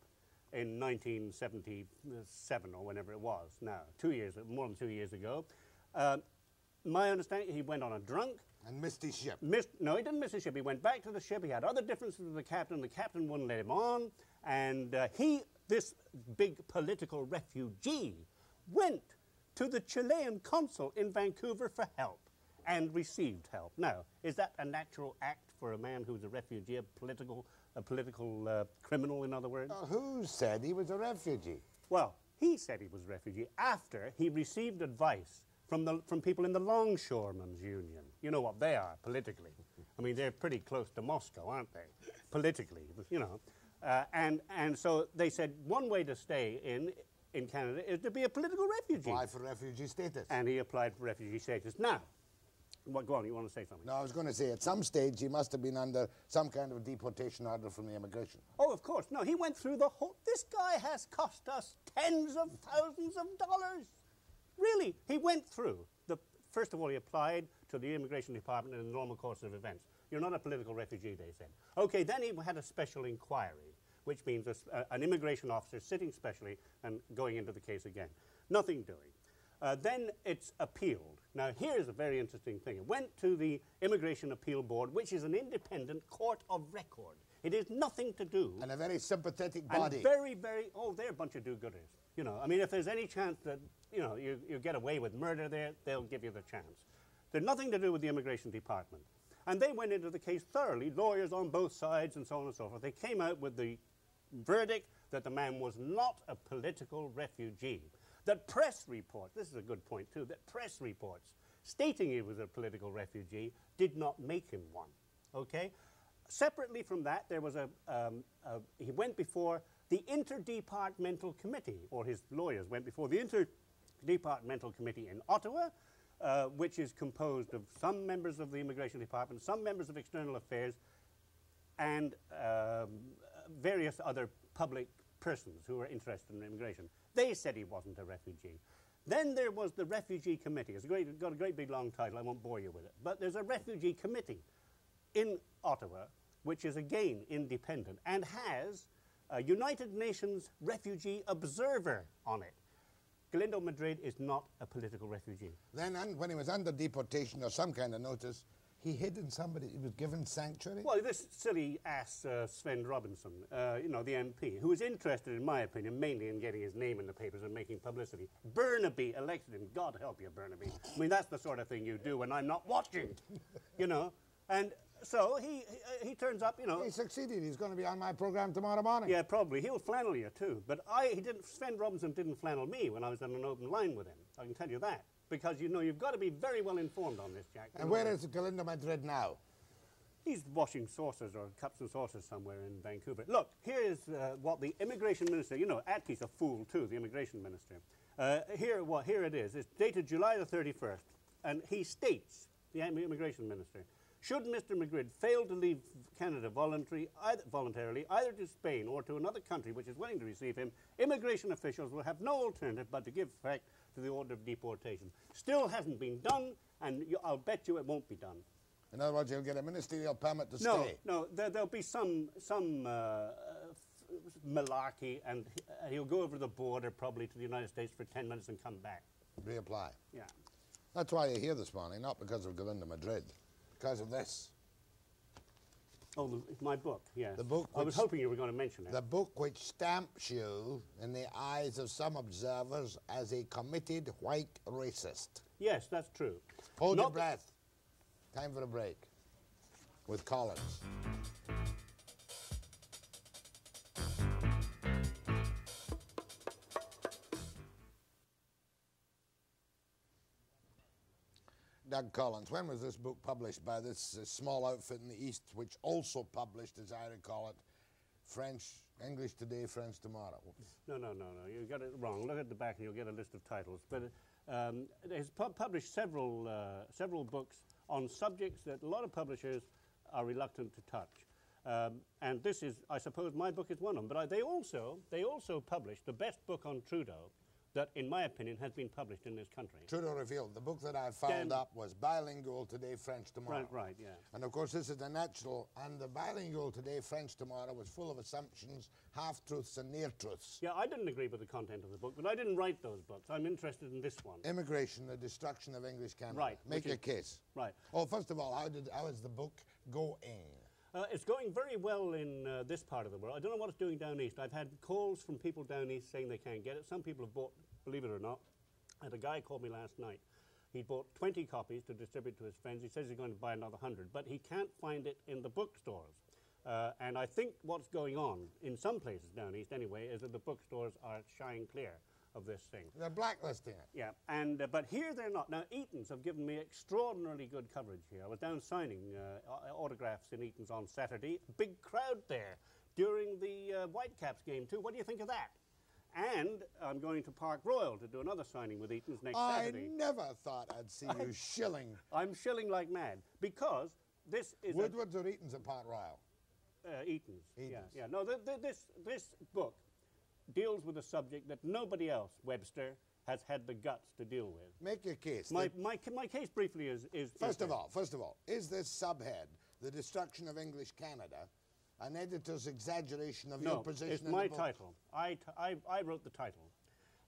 in 1977 or whenever it was, now, two years, more than two years ago. Uh, my understanding, he went on a drunk, And missed his ship. missed, no, he didn't miss his ship. He went back to the ship. He had other differences with the captain. The captain wouldn't let him on. And uh, he, this big political refugee, went to the Chilean consul in Vancouver for help and received help. Now, is that a natural act for a man who's a refugee, a political, a political uh, criminal, in other words? Uh, who said he was a refugee? Well, he said he was a refugee after he received advice from, the, from people in the Longshoremen's Union. You know what they are politically. I mean, they're pretty close to Moscow, aren't they? *laughs* Politically, you know. Uh, and, and so they said one way to stay in, in Canada is to be a political refugee. Apply for refugee status. And he applied for refugee status. Now, what, go on, you want to say something? no, I was going to say, at some stage, he must have been under some kind of deportation order from the immigration. Oh, of course. No, he went through the whole. This guy has cost us tens of thousands of dollars. Really, he went through. First of all, he applied to the immigration department in the normal course of events. You're not a political refugee, they said. Okay, then he had a special inquiry, which means a a- an immigration officer sitting specially and going into the case again. Nothing doing. Uh, then it's appealed. Now, here's a very interesting thing. It went to the Immigration Appeal Board, which is an independent court of record. It has nothing to do And a very sympathetic and body. very, very, oh, they're a bunch of do-gooders. You know, I mean, if there's any chance that, you know, you, you get away with murder there, they'll give you the chance. They're nothing to do with the immigration department. And they went into the case thoroughly, lawyers on both sides and so on and so forth. They came out with the verdict that the man was not a political refugee. That press reports, this is a good point too, that press reports stating he was a political refugee did not make him one. Okay? Separately from that, there was a, um, a, he went before the Interdepartmental Committee, or his lawyers went before the Interdepartmental Committee in Ottawa, uh, which is composed of some members of the Immigration Department, some members of External Affairs, and um, various other public persons who were interested in immigration. They said he wasn't a refugee. Then there was the Refugee Committee. It's a great, got a great big long title. I won't bore you with it. But there's a Refugee Committee in Ottawa, which is again independent and has a United Nations Refugee Observer on it. Galindo Madrid is not a political refugee. Then, when he was under deportation or some kind of notice, he hid in somebody. He was given sanctuary. Well, this silly ass uh, Svend Robinson, uh, you know, the MP, who was interested, in my opinion, mainly in getting his name in the papers and making publicity. Burnaby elected him. God help you, Burnaby. I mean, that's the sort of thing you do when I'm not watching, you know. And so he, he, he turns up, you know. He succeeded. He's going to be on my program tomorrow morning. Yeah, probably. He'll flannel you too. But I, he didn't. Svend Robinson didn't flannel me when I was on an open line with him. I can tell you that because you know you've got to be very well informed on this, Jack. And where is Galindo Madrid now? He's washing saucers or cups and saucers somewhere in Vancouver. Look, here's uh, what the immigration minister, you know, Atkey's a fool too, the immigration minister. Uh, here, what, here it is. It's dated July the 31st, and he states, the immigration minister, should Mr. Madrid fail to leave Canada voluntary, either, voluntarily, either to Spain or to another country which is willing to receive him, immigration officials will have no alternative but to give effect to the order of deportation. Still hasn't been done, and you, I'll bet you it won't be done. In other words, he'll get a ministerial permit to No, stay. no, there, there'll be some some uh, malarkey, and uh, he'll go over the border probably to the United States for 10 minutes and come back. Reapply. Yeah. That's why you're here this morning, not because of Galindo Madrid, because of this. Oh, the, my book, yes. The book I was hoping you were going to mention it. The book which stamps you in the eyes of some observers as a committed white racist. yes, that's true. Hold your breath. Time for a break with Collins. Doug Collins, when was this book published by this uh, small outfit in the East, which also published, as I recall it, French, English today, French tomorrow? No, no, no, no. You got it wrong. Look at the back, and you'll get a list of titles. But um, it has pu- published several uh, several books on subjects that a lot of publishers are reluctant to touch. Um, and this is, I suppose, my book is one of them. But I, they also they also published the best book on Trudeau that, in my opinion, has been published in this country. Trudeau revealed. The book that I found Dan- up was Bilingual Today, French Tomorrow. Right, right, yeah. And of course, this is the natural, and the Bilingual Today, French Tomorrow was full of assumptions, half truths, and near truths. Yeah, I didn't agree with the content of the book, but I didn't write those books. I'm interested in this one. Immigration, the destruction of English Canada. Right, Make your case. Right. Oh, first of all, how did how is the book going? Uh, it's going very well in uh, this part of the world. I don't know what it's doing down east. I've had calls from people down east saying they can't get it. Some people have bought, believe it or not. Had a guy called me last night. He bought 20 copies to distribute to his friends. He says he's going to buy another 100, but he can't find it in the bookstores. Uh, and I think what's going on, in some places down east anyway, is that the bookstores are shying clear of this thing. They're blacklisting it. Yeah, and uh, but here they're not. Now Eaton's have given me extraordinarily good coverage here. I was down signing uh, autographs in Eaton's on Saturday. Big crowd there during the uh, Whitecaps game too. What do you think of that? And I'm going to Park Royal to do another signing with Eaton's next I Saturday. I never thought I'd see you *laughs* shilling I'm shilling like mad because this is a- Woodwards or Eaton's at Park Royal. uh, Eaton's. Yeah, Eaton's. yeah. No, th- th- this this book deals with a subject that nobody else, Webster, has had the guts to deal with. Make your case. My, my, my case briefly is, is First is of all, first of all, is this subhead, The Destruction of English Canada, an editor's exaggeration of your No, position it's my title. I, I, I wrote the title.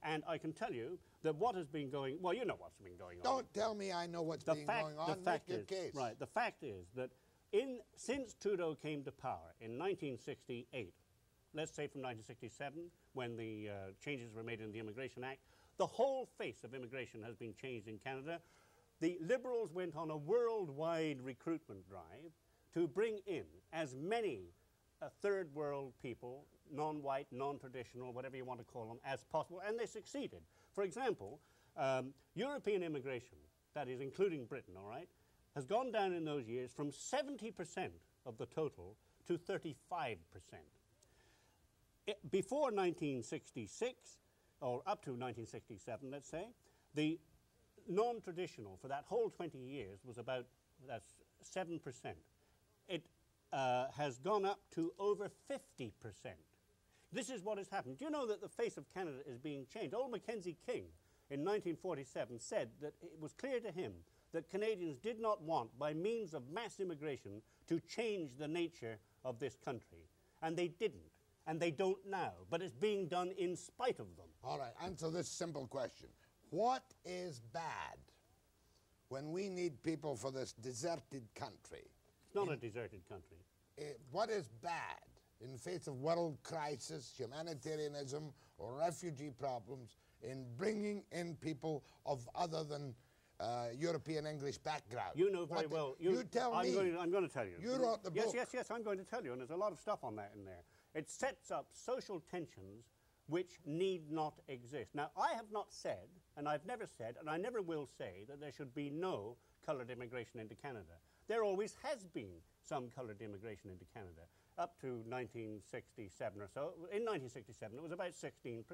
And I can tell you that what has been going, well, you know what's been going on. Don't tell me I know what's the been fact, going on. the fact Make your is, case. right, the fact is that in, since Trudeau came to power in 1968, let's say from 1967, when the uh, changes were made in the Immigration Act, the whole face of immigration has been changed in Canada. The Liberals went on a worldwide recruitment drive to bring in as many uh, third world people, non white, non traditional, whatever you want to call them, as possible, and they succeeded. For example, um, European immigration, that is including Britain, all right, has gone down in those years from 70% of the total to 35%. It- before 1966, or up to 1967, let's say, the non-traditional for that whole 20 years was about that's 7%. It uh, has gone up to over 50%. This is what has happened. Do you know that the face of Canada is being changed? Old Mackenzie King in 1947 said that it was clear to him that Canadians did not want, by means of mass immigration, to change the nature of this country. And they didn't. And they don't now. But it's being done in spite of them. All right, answer this simple question. What is bad when we need people for this deserted country? It's not a deserted country. Eh, what is bad in face of world crisis, humanitarianism, or refugee problems in bringing in people of other than uh, European English background? You know very What- well. You, tell I'm me. Going to, I'm going to tell you. You wrote the yes, book. Yes, yes, I'm going to tell you, and there's a lot of stuff on that in there. It sets up social tensions which need not exist. Now, I have not said, and I've never said, and I never will say, that there should be no coloured immigration into Canada. There always has been some coloured immigration into Canada, up to 1967 or so. In 1967, it was about 16%.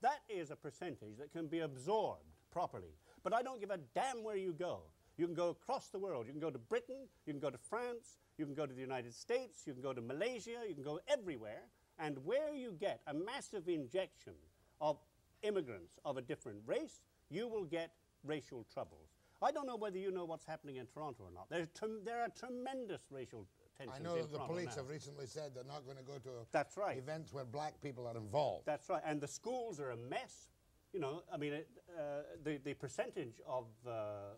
That is a percentage that can be absorbed properly. But I don't give a damn where you go. You can go across the world. You can go to Britain, you can go to France, you can go to the United States, you can go to Malaysia, you can go everywhere. And where you get a massive injection of immigrants of a different race, you will get racial troubles. I don't know whether you know what's happening in Toronto or not. There are tremendous racial tensions I know that the Toronto police now. have recently said they're not going to go to That's right. events where black people are involved. That's right. And the schools are a mess. You know, I mean, it, uh, the, the percentage of, uh,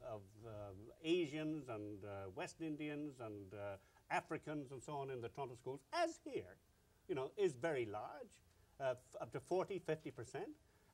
of um, Asians and uh, West Indians and uh, Africans and so on in the Toronto schools, as here, you know, is very large, uh, up to 40, 50%.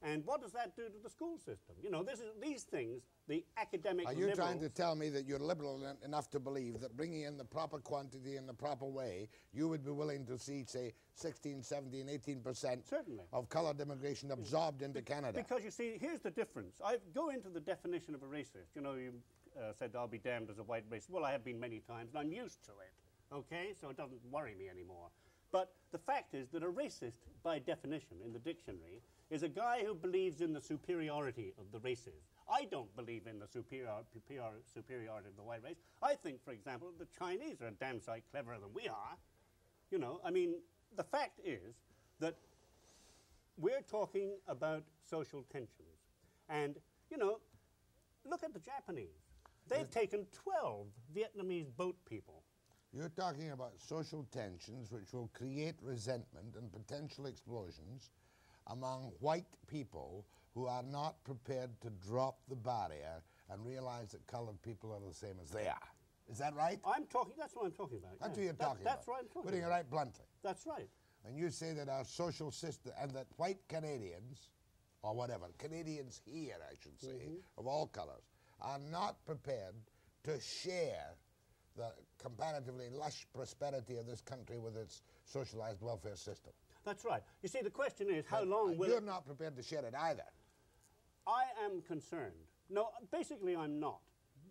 And what does that do to the school system? You know, this is, these things, the academic Are you trying to tell me that you're liberal en- enough to believe that bringing in the proper quantity in the proper way, you would be willing to see, say, 16, 17, 18 percent Certainly. of coloured immigration absorbed into Canada? Because you see, here's the difference. I go into the definition of a racist. You know, you uh, said I'll be damned as a white racist. Well, I have been many times, and I'm used to it. Okay, so it doesn't worry me anymore. But the fact is that a racist, by definition, in the dictionary, is a guy who believes in the superiority of the races. I don't believe in the superior, superior, superiority of the white race. I think, for example, the Chinese are a damn sight cleverer than we are. You know, I mean, the fact is that we're talking about social tensions. And, you know, look at the Japanese. They've taken 12 Vietnamese boat people. You're talking about social tensions which will create resentment and potential explosions among white people who are not prepared to drop the barrier and realize that colored people are the same as they are. Is that right? I'm talking, that's what I'm talking about. That's yeah. what you're That- talking That's about. what I'm talking Putting it right bluntly. That's right. And you say that our social system, and that white Canadians, or whatever, Canadians here, I should say, Mm-hmm. of all colors, are not prepared to share the comparatively lush prosperity of this country with its socialized welfare system. That's right. You see, the question is, how And long will You're not prepared to share it either. I am concerned. No, basically, I'm not.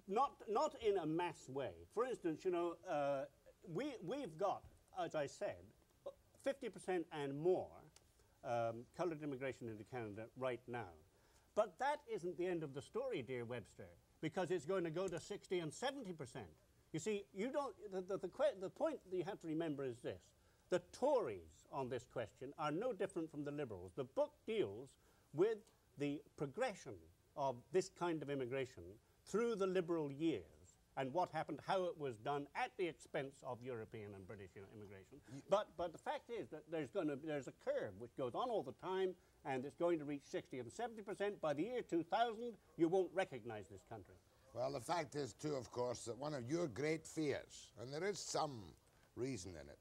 Not, not in a mass way. For instance, you know, uh, we, we've got, as I said, 50% and more um, coloured immigration into Canada right now. But that isn't the end of the story, dear Webster, because it's going to go to 60 and 70%. You see, you don't, the, the, the, the point that you have to remember is this. The Tories on this question are no different from the Liberals. The book deals with the progression of this kind of immigration through the Liberal years and what happened, how it was done at the expense of European and British immigration. But, but the fact is that there's, going to, there's a curve which goes on all the time and it's going to reach 60 and 70%. By the year 2000, you won't recognize this country. Well, the fact is, too, of course, that one of your great fears, and there is some reason in it,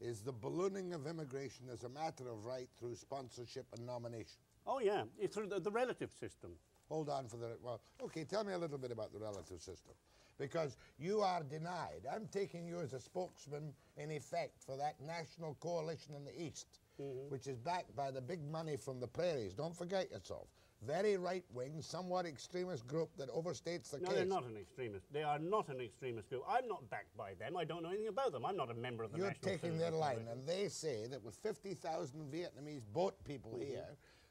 is the ballooning of immigration as a matter of right through sponsorship and nomination. Oh, yeah, it's through the, the relative system. Hold on for the. Well, okay, tell me a little bit about the relative system. Because you are denied. I'm taking you as a spokesman, in effect, for that national coalition in the East, mm-hmm. which is backed by the big money from the prairies. Don't forget yourself. Very right wing, somewhat extremist group that overstates the No, case. they're not an extremist. They are not an extremist group. I'm not backed by them. I don't know anything about them. I'm not a member of the You're National taking their line, and they say that with 50,000 Vietnamese boat people Mm-hmm. here,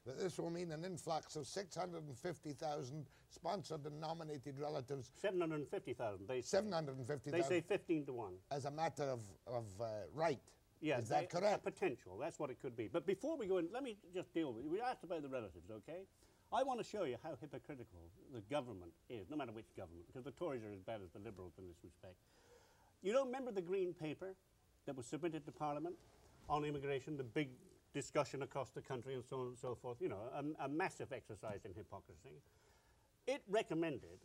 that this will mean an influx of 650,000 sponsored and nominated relatives, 750,000. They say. 750,000 They say 15 to 1. as a matter of, of uh, right. Yeah, Is that correct? Potential. That's what it could be. But before we go in, let me just deal with it. We asked about the relatives, okay? I want to show you how hypocritical the government is, no matter which government, because the Tories are as bad as the Liberals in this respect. You don't remember the Green Paper that was submitted to Parliament on immigration, the big discussion across the country and so on and so forth, you know, a, a massive exercise in hypocrisy. It recommended,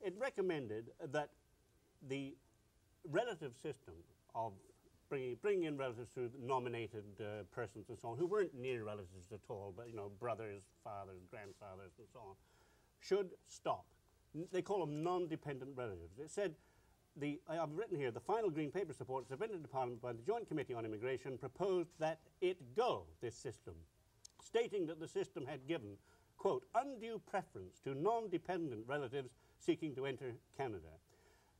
it recommended that the relative system of bringing, bringing in relatives through nominated uh, persons and so on, who weren't near relatives at all, but you know, brothers, fathers, grandfathers, and so on, should stop. N- They call them non-dependent relatives. It said, the, I've written here, the final Green Paper support submitted to Parliament by the Joint Committee on Immigration proposed that it go, this system, stating that the system had given, quote, undue preference to non-dependent relatives seeking to enter Canada.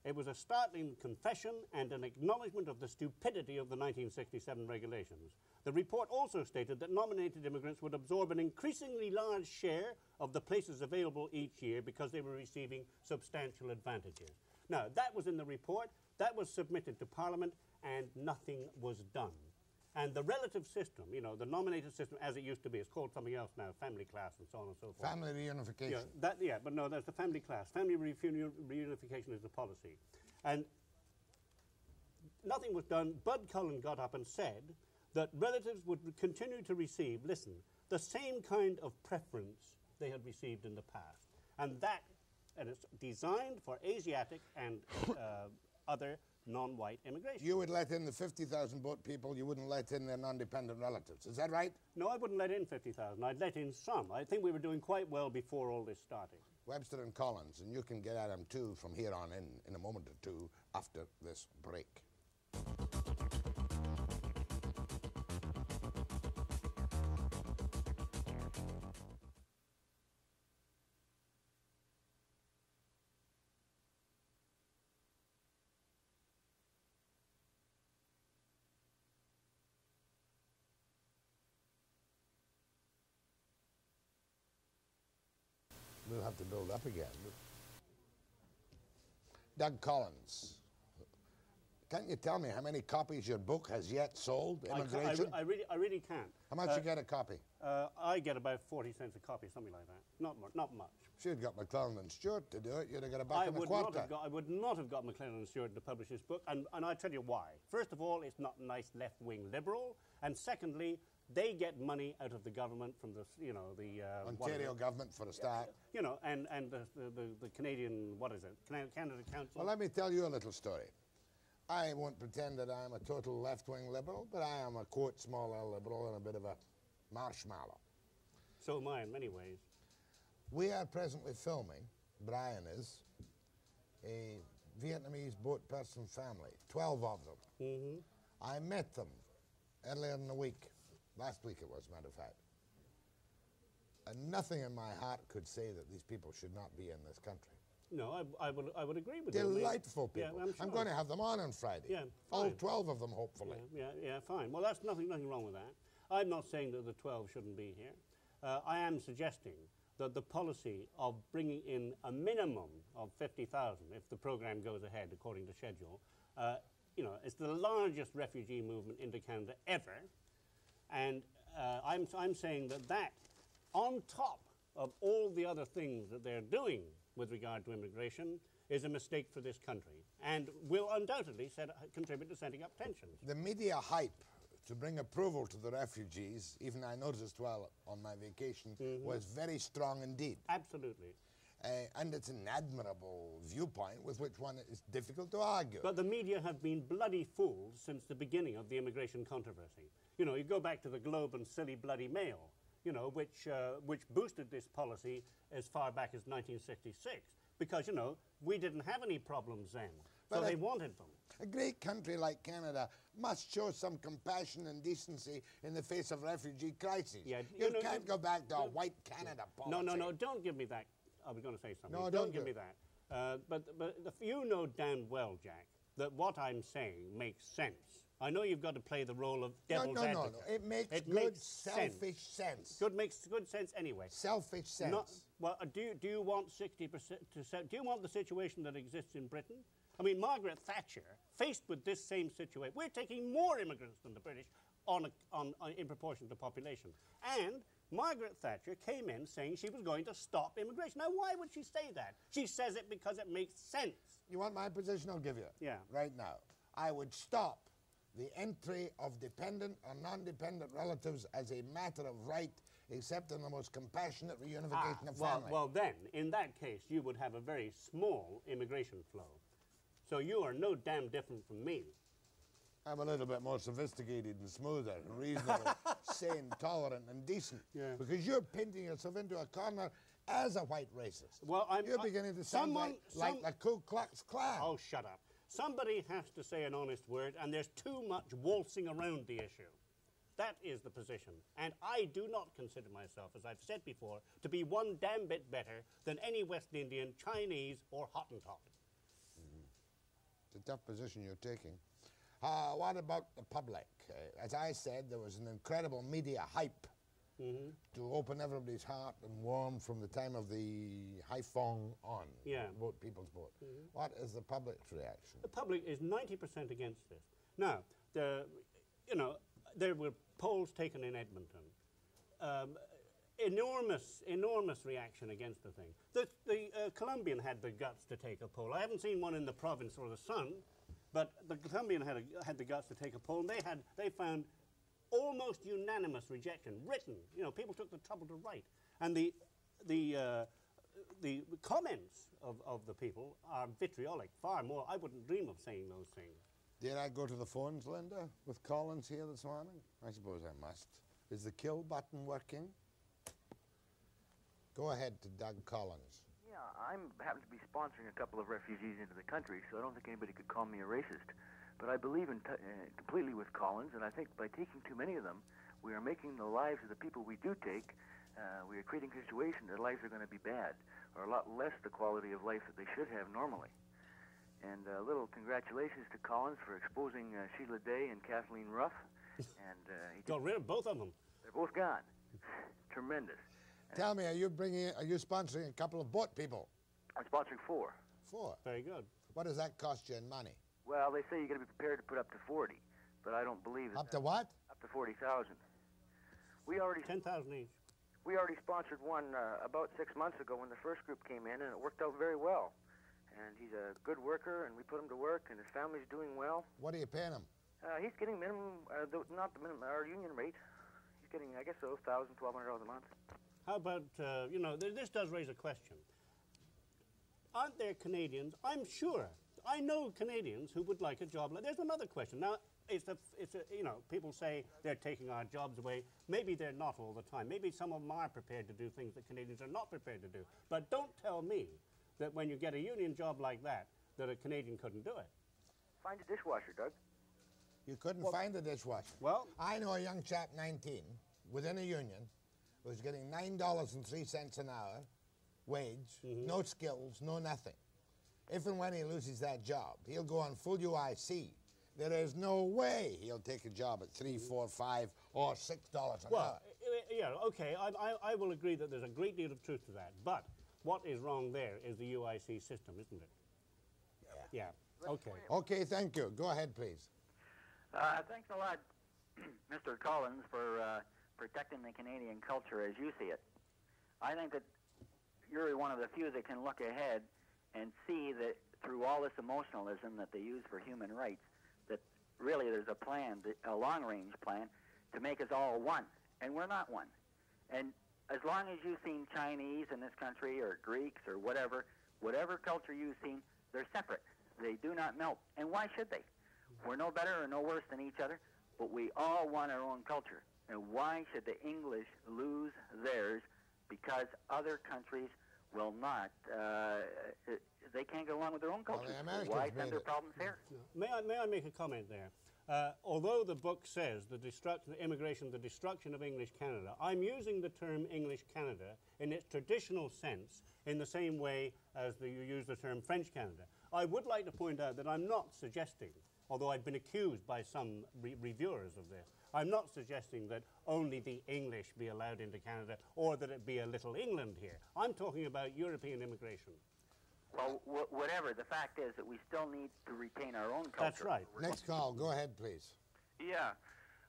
It was a startling confession and an acknowledgement of the stupidity of the 1967 regulations. The report also stated that nominated immigrants would absorb an increasingly large share of the places available each year because they were receiving substantial advantages. Now, that was in the report, that was submitted to Parliament, and nothing was done. And the relative system, you know, the nominated system as it used to be, it's called something else now, family class and so on and so forth. Family reunification. Yeah, that, yeah, but no, that's the family class. Family reunification is the policy. And nothing was done. Bud Cullen got up and said that relatives would continue to receive, listen, the same kind of preference they had received in the past. And that, and it's designed for Asiatic and uh, other non-white immigration. You would let in the 50,000 boat people, you wouldn't let in their non-dependent relatives. Is that right? no, I wouldn't let in 50,000. I'd let in some. I think we were doing quite well before all this started. Webster and Collins, and you can get at them too from here on in, in a moment or two after this break. Have to build up again. Doug Collins, can't you tell me how many copies your book has yet sold? I, I, Immigration. I really, I really can't. how much you get a copy? Uh, I get about 40 cents a copy, something like that. Not, mu- not much. If you'd got McClelland and Stewart to do it, you'd have got a buck I and a would, not have got, I would not have got McClelland and Stewart to publish this book, and, and I tell you why. First of all, it's not nice left-wing liberal, and secondly, they get money out of the government from the, you know, the uh, Ontario government for a start. you know, and and the, the, the, Canadian, what is it, Cana- Canada Council. Well, let me tell you a little story. I won't pretend that I'm a total left-wing liberal, but I am a quote small liberal and a bit of a marshmallow. so am I in many ways. We are presently filming, Brian is, a Vietnamese boat person family, 12 of them. Mm-hmm. I met them earlier in the week, last week it was, matter of fact. And nothing in my heart could say that these people should not be in this country. No, I, I, would, I would agree with you. Delightful people. Yeah, I'm, sure. going to have them on on Friday. Yeah, All 12 of them, hopefully. Yeah, yeah, yeah, fine. Well, that's nothing, nothing wrong with that. I'm not saying that the 12 shouldn't be here. Uh, I am suggesting that the policy of bringing in a minimum of 50,000, if the program goes ahead according to schedule, uh, you know, it's the largest refugee movement into Canada ever. And uh, I'm, I'm saying that that, on top of all the other things that they're doing with regard to immigration, is a mistake for this country and will undoubtedly set, contribute to setting up tensions. The media hype to bring approval to the refugees, even I noticed while on my vacation, Mm-hmm. was very strong indeed. Absolutely. Uh, and it's an admirable viewpoint with which one is difficult to argue. But the media have been bloody fools since the beginning of the immigration controversy. You know, you go back to the Globe and Silly Bloody Mail, you know, which, uh, which boosted this policy as far back as 1966. because, you know, we didn't have any problems then. But so I- they wanted them. A great country like Canada must show some compassion and decency in the face of refugee crises. Yeah, you, you know, can't go back to a white Canada policy. No, no, no, don't give me that. I was going to say something. No, don't, don't give do me that. Uh, but but the, you know damn well, Jack, that what I'm saying makes sense. I know you've got to play the role of No, devil's no, no, advocate. no. It makes It good, makes selfish sense. sense. Good makes good sense anyway. Selfish sense. Not, well, uh, do, you- do you want 60% to do you want the situation that exists in Britain? I mean, Margaret Thatcher, faced with this same situation, we're taking more immigrants than the British on, a, on, on, in proportion to population. And Margaret Thatcher came in saying she was going to stop immigration. Now, why would she say that? She says it because it makes sense. You want my position? I'll give you it. Yeah. Right now. I would stop the entry of dependent or non-dependent relatives as a matter of right, except in the most compassionate reunification of Ah, well, family. well, then, in that case, you would have a very small immigration flow. So you are no damn different from me. I'm a little bit more sophisticated and smoother, and reasonable, *laughs* sane, tolerant, and decent. Yeah. Because you're painting yourself into a corner as a white racist. Well, I'm- You're I- beginning to sound someone- like, like some- the Ku Klux Klan. Oh, shut up. Somebody has to say an honest word, and there's too much waltzing around the issue. That is the position. And I do not consider myself, as I've said before, to be one damn bit better than any West Indian, Chinese, or Hottentot. It's a tough position you're taking. Uh, what about the public? Uh, as I said, there was an incredible media hype Mm-hmm. to open everybody's heart and warm from the time of the Hai Hong on. Yeah. Vote People's Vote. What is the public's reaction? The public is 90% against this. Now, the, you know, there were polls taken in Edmonton. Um, enormous, enormous reaction against the thing. The, the uh, Columbian had the guts to take a poll. I haven't seen one in the province or the Sun, but the Columbian had, a, had the guts to take a poll, and they, had, they found almost unanimous rejection, written. You know, people took the trouble to write. And the, the, uh, the comments of, of the people are vitriolic, far more. I wouldn't dream of saying those things. Did I go to the phones, Linda, with Collins here this morning? I suppose I must. Is the kill button working? Go ahead to Doug Collins. Yeah, I'm happen to be sponsoring a couple of refugees into the country, so I don't think anybody could call me a racist. But I believe in t- uh, completely with Collins, and I think by taking too many of them, we are making the lives of the people we do take. Uh, we are creating a situation their lives are going to be bad, or a lot less the quality of life that they should have normally. And a little congratulations to Collins for exposing uh, Sheila Day and Kathleen Ruff. *laughs* And uh, he Got rid of both of them. they're both gone. *laughs* Tremendous. Tell me, are you bringing? Are you sponsoring a couple of boat people? I'm sponsoring four. Four. Very good. What does that cost you in money? Well, they say you got to be prepared to put up to 40, but I don't believe it. Up to what? Up to 40,000. We already 10,000 each. we already sponsored one uh, about six months ago when the first group came in, and it worked out very well. And he's a good worker, and we put him to work, and his family's doing well. What are you paying him? Uh, he's getting minimum, uh, the, not the minimum, our union rate. He's getting, I guess, so thousand, twelve hundred dollars a month. How about, uh, you know, th- this does raise a question. Aren't there Canadians, I'm sure, I know Canadians who would like a job like There's another question. Now, it's a, it's a, you know, people say they're taking our jobs away. Maybe they're not all the time. Maybe some of them are prepared to do things that Canadians are not prepared to do. But don't tell me that when you get a union job like that, that a Canadian couldn't do it. Find a dishwasher, Doug. You couldn't find a dishwasher. Well- I know a young chap, 19, within a union, who's getting $9.03 an hour wage, mm-hmm. no skills, no nothing. If and when he loses that job, he'll go on full UIC. There is no way he'll take a job at three, four, five, or six dollars an Well, hour. i- i- yeah, okay, I, I, I will agree that there's a great deal of truth to that. But what is wrong there is the UIC system, isn't it? Yeah. Yeah, okay. Okay, thank you. Go ahead, please. Uh, thanks a lot, *clears throat* Mr. Collins, for uh, protecting the Canadian culture as you see it. I think that you're one of the few that can look ahead and see that through all this emotionalism that they use for human rights, that really there's a plan, a long-range plan, to make us all one, and we're not one. And as long as you've seen Chinese in this country, or Greeks, or whatever, whatever culture you've seen, they're separate. They do not melt. And why should they? We're no better or no worse than each other, but we all want our own culture. And why should the English lose theirs because other countries will not. Uh, it, they can't get along with their own Well, culture. the Americans Why made send their problems here? May I, may I make a comment there? Uh, although the book says the destruction, the immigration, the destruction of English Canada, I'm using the term English Canada in its traditional sense in the same way as the, you use the term French Canada. I would like to point out that I'm not suggesting, although I've been accused by some re- reviewers of this, I'm not suggesting that only the English be allowed into Canada or that it be a little England here. I'm talking about European immigration. Well, wh- whatever. The fact is that we still need to retain our own culture. That's right. Next call. Go ahead, please. Yeah,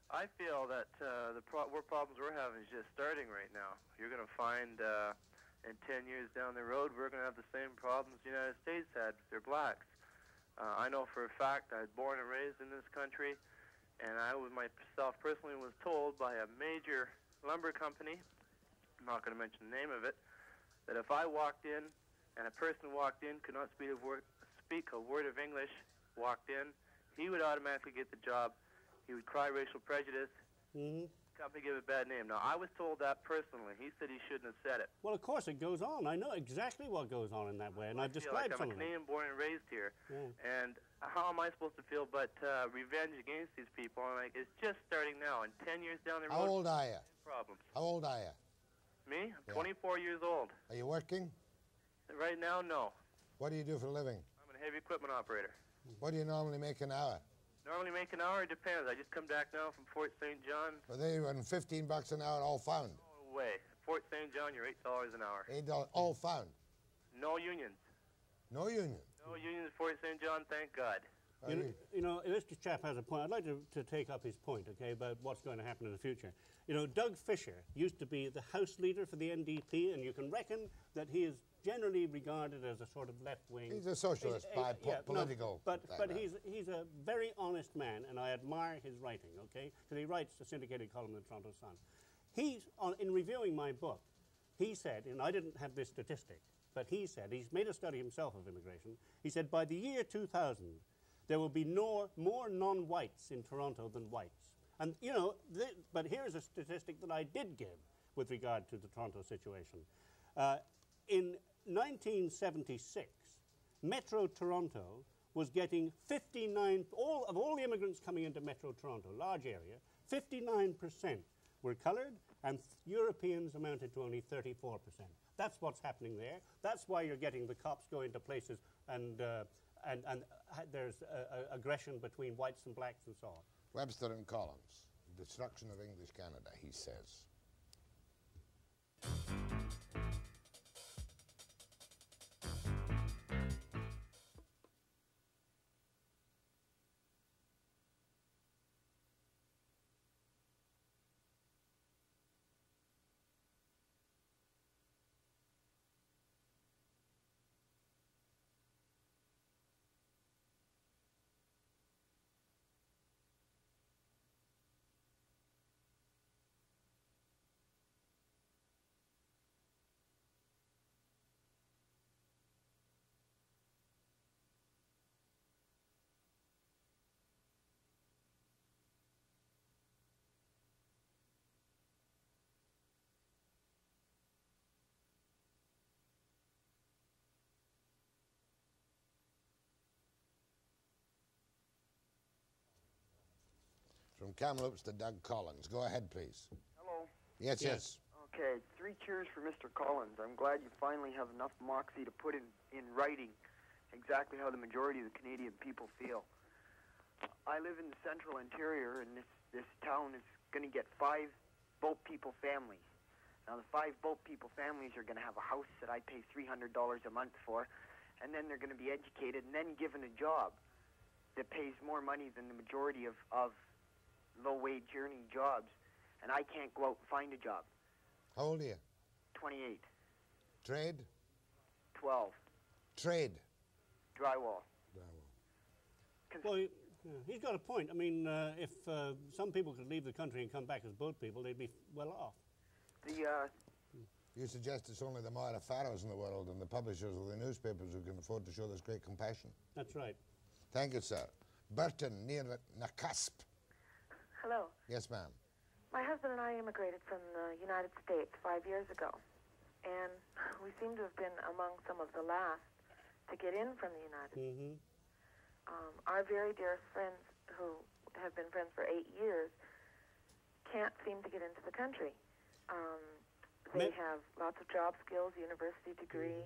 I feel that uh, the pro- what problems we're having is just starting right now. You're going to find uh, in 10 years down the road, we're going to have the same problems the United States had. They're blacks. Uh, I know for a fact I was born and raised in this country, and I was myself personally was told by a major lumber company, I'm not going to mention the name of it, that if I walked in and a person walked in could not speak a word, speak a word of English, walked in, he would automatically get the job. He would cry racial prejudice. hmm Company give a bad name. Now I was told that personally. He said he shouldn't have said it. Well, of course, it goes on. I know exactly what goes on in that way, and I've feel like described I'm some a of it. Canadian born and raised here, Yeah. and how am I supposed to feel but uh, revenge against these people? And like it's just starting now. And ten years down the road, How old are you? problems. How old are you? Me? I'm Yeah. 24 years old. Are you working? Right now, no. What do you do for a living? I'm a heavy equipment operator. What do you normally make an hour? Normally make an hour. It depends. I just come back now from Fort St. John. Well, they run 15 bucks an hour, all found. No way. Fort St. John, you're eight dollars an hour. Eight dollars, all found. No unions. No union. No unions at Fort St. John. Thank God. You know, you- you know, this chap has a point. I'd like to, to take up his point, okay, about what's going to happen in the future. You know, Doug Fisher used to be the House leader for the NDP, and you can reckon that he is generally regarded as a sort of left-wing. He's a socialist He's- by po- yeah, no, political but but he's he's a very honest man, and I admire his writing, okay, because he writes a syndicated column in the Toronto Sun. He's on, in reviewing my book. He said, and I didn't have this statistic, but he said he's made a study himself of immigration. He said by the year 2000, there will be no, more non-whites in Toronto than whites. And you know, but here's a statistic that I did give with regard to the Toronto situation. Uh, in 1976, Metro Toronto was getting 59, all, of all the immigrants coming into Metro Toronto, large area, 59% were coloured, and Europeans amounted to only 34%. That's what's happening there. That's why you're getting the cops going to places and, uh, and, and there's uh, uh, aggression between whites and blacks and so on. Webster and Collins. Destruction of English Canada, he says. From Kamloops to Doug Collins. Go ahead, please. Hello. Yes, yes. Okay, three cheers for Mr. Collins. I'm glad you finally have enough moxie to put in, in writing exactly how the majority of the Canadian people feel. I live in the central interior, and this, this town is going to get five boat people families. Now, the five boat people families are going to have a house that I pay $300 a month for, and then they're going to be educated and then given a job that pays more money than the majority of, of low-wage earning jobs, and I can't go out and find a job. How old are you? 28, Trade? 12, Trade. drywall. Well, he- yeah, he's got a point. I mean, uh, if uh, some people could leave the country and come back as boat people, they'd be well off. The uh, You suggest it's only the Moira Farrows in the world and the publishers of the newspapers who can afford to show this great compassion. That's right. Thank you, sir. Burton, near Nakusp. Hello. Yes, ma'am. My husband and I immigrated from the United States five years ago. and *laughs* we seem to have been among some of the last to get in from the United States. Mm-hmm. Um, our very dearest friends, who have been friends for eight years, can't seem to get into the country. Um, they Ma- have lots of job skills, university degree,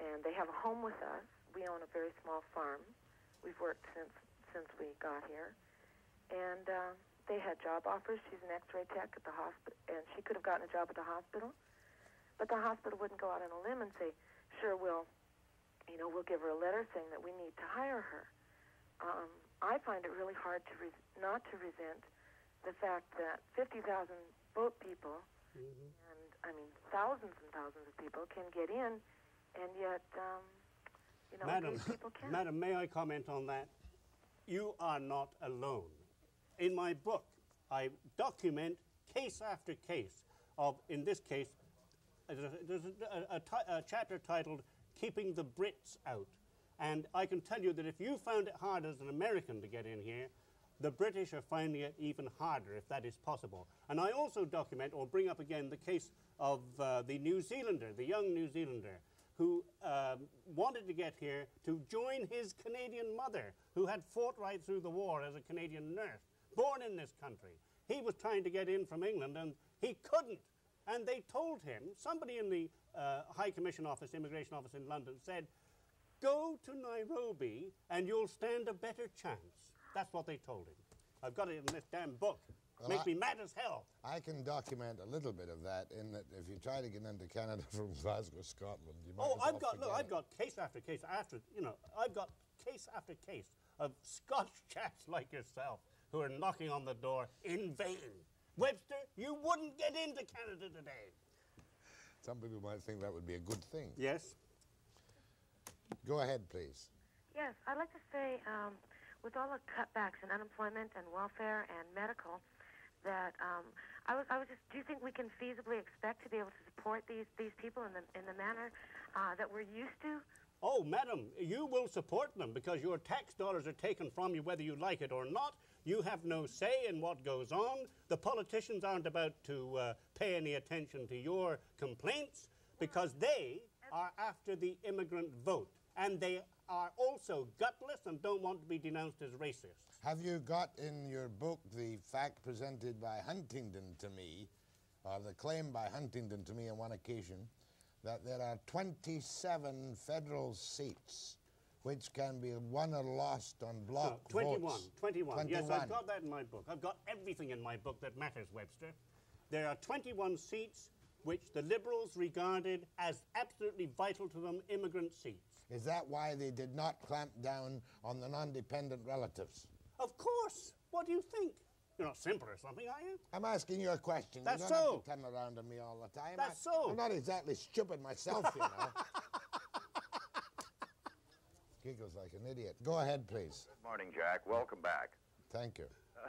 and they have a home with us. We own a very small farm. We've worked since since we got here, and uh, they had job offers. She's an X-ray tech at the hospital, and she could have gotten a job at the hospital, but the hospital wouldn't go out on a limb and say, "Sure, we'll, you know, we'll give her a letter saying that we need to hire her." Um, I find it really hard to res- not to resent the fact that 50,000 boat people and I mean thousands and thousands of people can get in, and yet um, you know Madam, these people can't. Madam, may I comment on that? You are not alone. In my book, I document case after case of, in this case, there's a, a, a, a chapter titled Keeping the Brits Out. And I can tell you that if you found it hard as an American to get in here, the British are finding it even harder, if that is possible. And I also document or bring up again the case of uh, the New Zealander, the young New Zealander, who um, wanted to get here to join his Canadian mother, who had fought right through the war as a Canadian nurse, born in this country. He was trying to get in from England and he couldn't. And they told him, somebody in the uh, High Commission office, Immigration office in London, said, Go to Nairobi and you'll stand a better chance. That's what they told him. I've got it in this damn book. Well, Makes I- me mad as hell. I can document a little bit of that in that if you try to get into Canada *laughs* from Glasgow, Scotland, you might Oh, I've got look, I've got case after case after you know, I've got case after case of Scotch *laughs* chaps like yourself who are knocking on the door in vain. Webster, you wouldn't get into Canada today. Some people might think that would be a good thing. Yes. Go ahead, please. Yes, I'd like to say, um, with all the cutbacks in unemployment and welfare and medical, that um, I was I was just. Do you think we can feasibly expect to be able to support these these people in the in the manner uh, that we're used to? Oh, madam, you will support them because your tax dollars are taken from you whether you like it or not. You have no say in what goes on. The politicians aren't about to uh, pay any attention to your complaints because they are after the immigrant vote. And they are also gutless and don't want to be denounced as racist. Have you got in your book the fact presented by Huntington to me, or the claim by Huntington to me on one occasion, that there are 27 federal seats which can be won or lost on No, block 21, votes? 21. Yes, I've got that in my book. I've got everything in my book that matters, Webster. There are 21 seats which the Liberals regarded as absolutely vital to them immigrant seats. Is that why they did not clamp down on the non-dependent relatives? Of course. What do you think? You're not simple or something, are you? I'm asking you a question. That's you don't so. have to turn around on me all the time. That's I, so. I'm not exactly stupid myself, you *laughs* know. Giggles like an idiot. Go ahead, please. Good morning, Jack. Welcome back. Thank you. *laughs*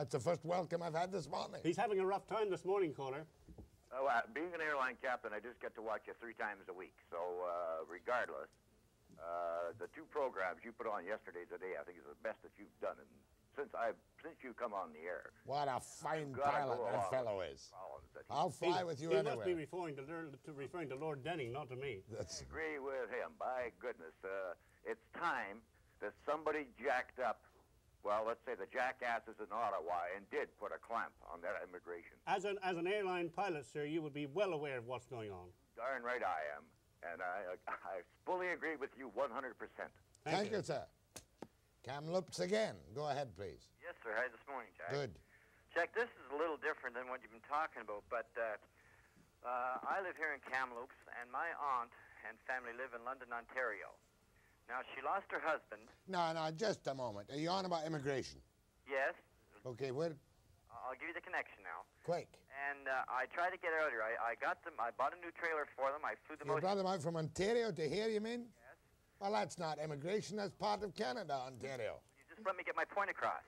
That's the first welcome I've had this morning. He's having a rough time this morning, caller. Oh, uh, being an airline captain, I just get to watch you three times a week. So, uh, regardless, uh, the two programs you put on yesterday today, I think is the best that you've done in, since I since you come on the air. What a fine Gotta pilot that fellow is. Collins that he- I'll fly He- with you he anywhere. must be referring to, Lord- to referring to Lord Denning, not to me. That's I agree with him. By goodness, uh, it's time that somebody jacked up. Well, let's say the jackasses in Ottawa and did put a clamp on that immigration. As an, as an airline pilot, sir, you would be well aware of what's going on. Darn right I am, and I I fully agree with you 100 percent. Thank, you. sir. Kamloops again. Go ahead, please. Yes, sir. Hi this morning, Jack. Good. Jack, this is a little different than what you've been talking about, but uh, uh, I live here in Kamloops, and my aunt and family live in London, Ontario. Now, she lost her husband. No, no, just a moment. Are you on about immigration? Yes, Okay, where? I'll give you the connection now. Quick. And uh, I tried to get her out here. I, I got them. I bought a new trailer for them. I flew them You out. brought them out from Ontario to here, you mean? Yes. Well, that's not immigration. That's part of Canada, Ontario. You just let me get my point across.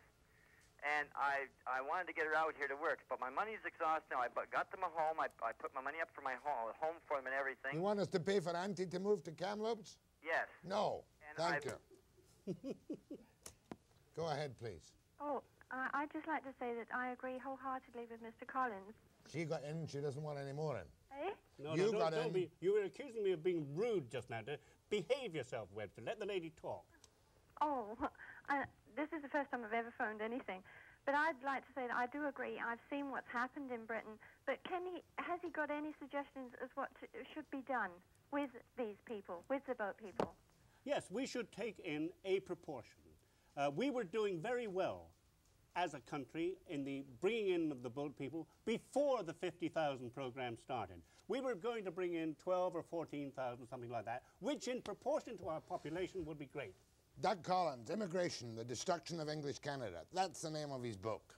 And I, I wanted to get her out here to work, but my money's exhausted now. I got them a home. I, I put my money up for my home, home for them and everything. You want us to pay for Auntie to move to Kamloops? Yes. No. And Thank I've- you. *laughs* Go ahead, please. Oh, uh, I'd just like to say that I agree wholeheartedly with Mr. Collins. She got in, she doesn't want any more in. Eh? No, You no, don't, got don't in. Be, you were accusing me of being rude just now. Behave yourself, Webster. Let the lady talk. Oh, *laughs* I, this is the first time I've ever phoned anything. But I'd like to say that I do agree. I've seen what's happened in Britain. But can he, has he got any suggestions as what to, should be done with these people, with the boat people? Yes, we should take in a proportion. Uh, we were doing very well as a country in the bringing in of the boat people before the 50,000 program started. We were going to bring in 12 or 14,000, something like that, which in proportion to our population would be great. Doug Collins, Immigration, The Destruction of English Canada. That's the name of his book.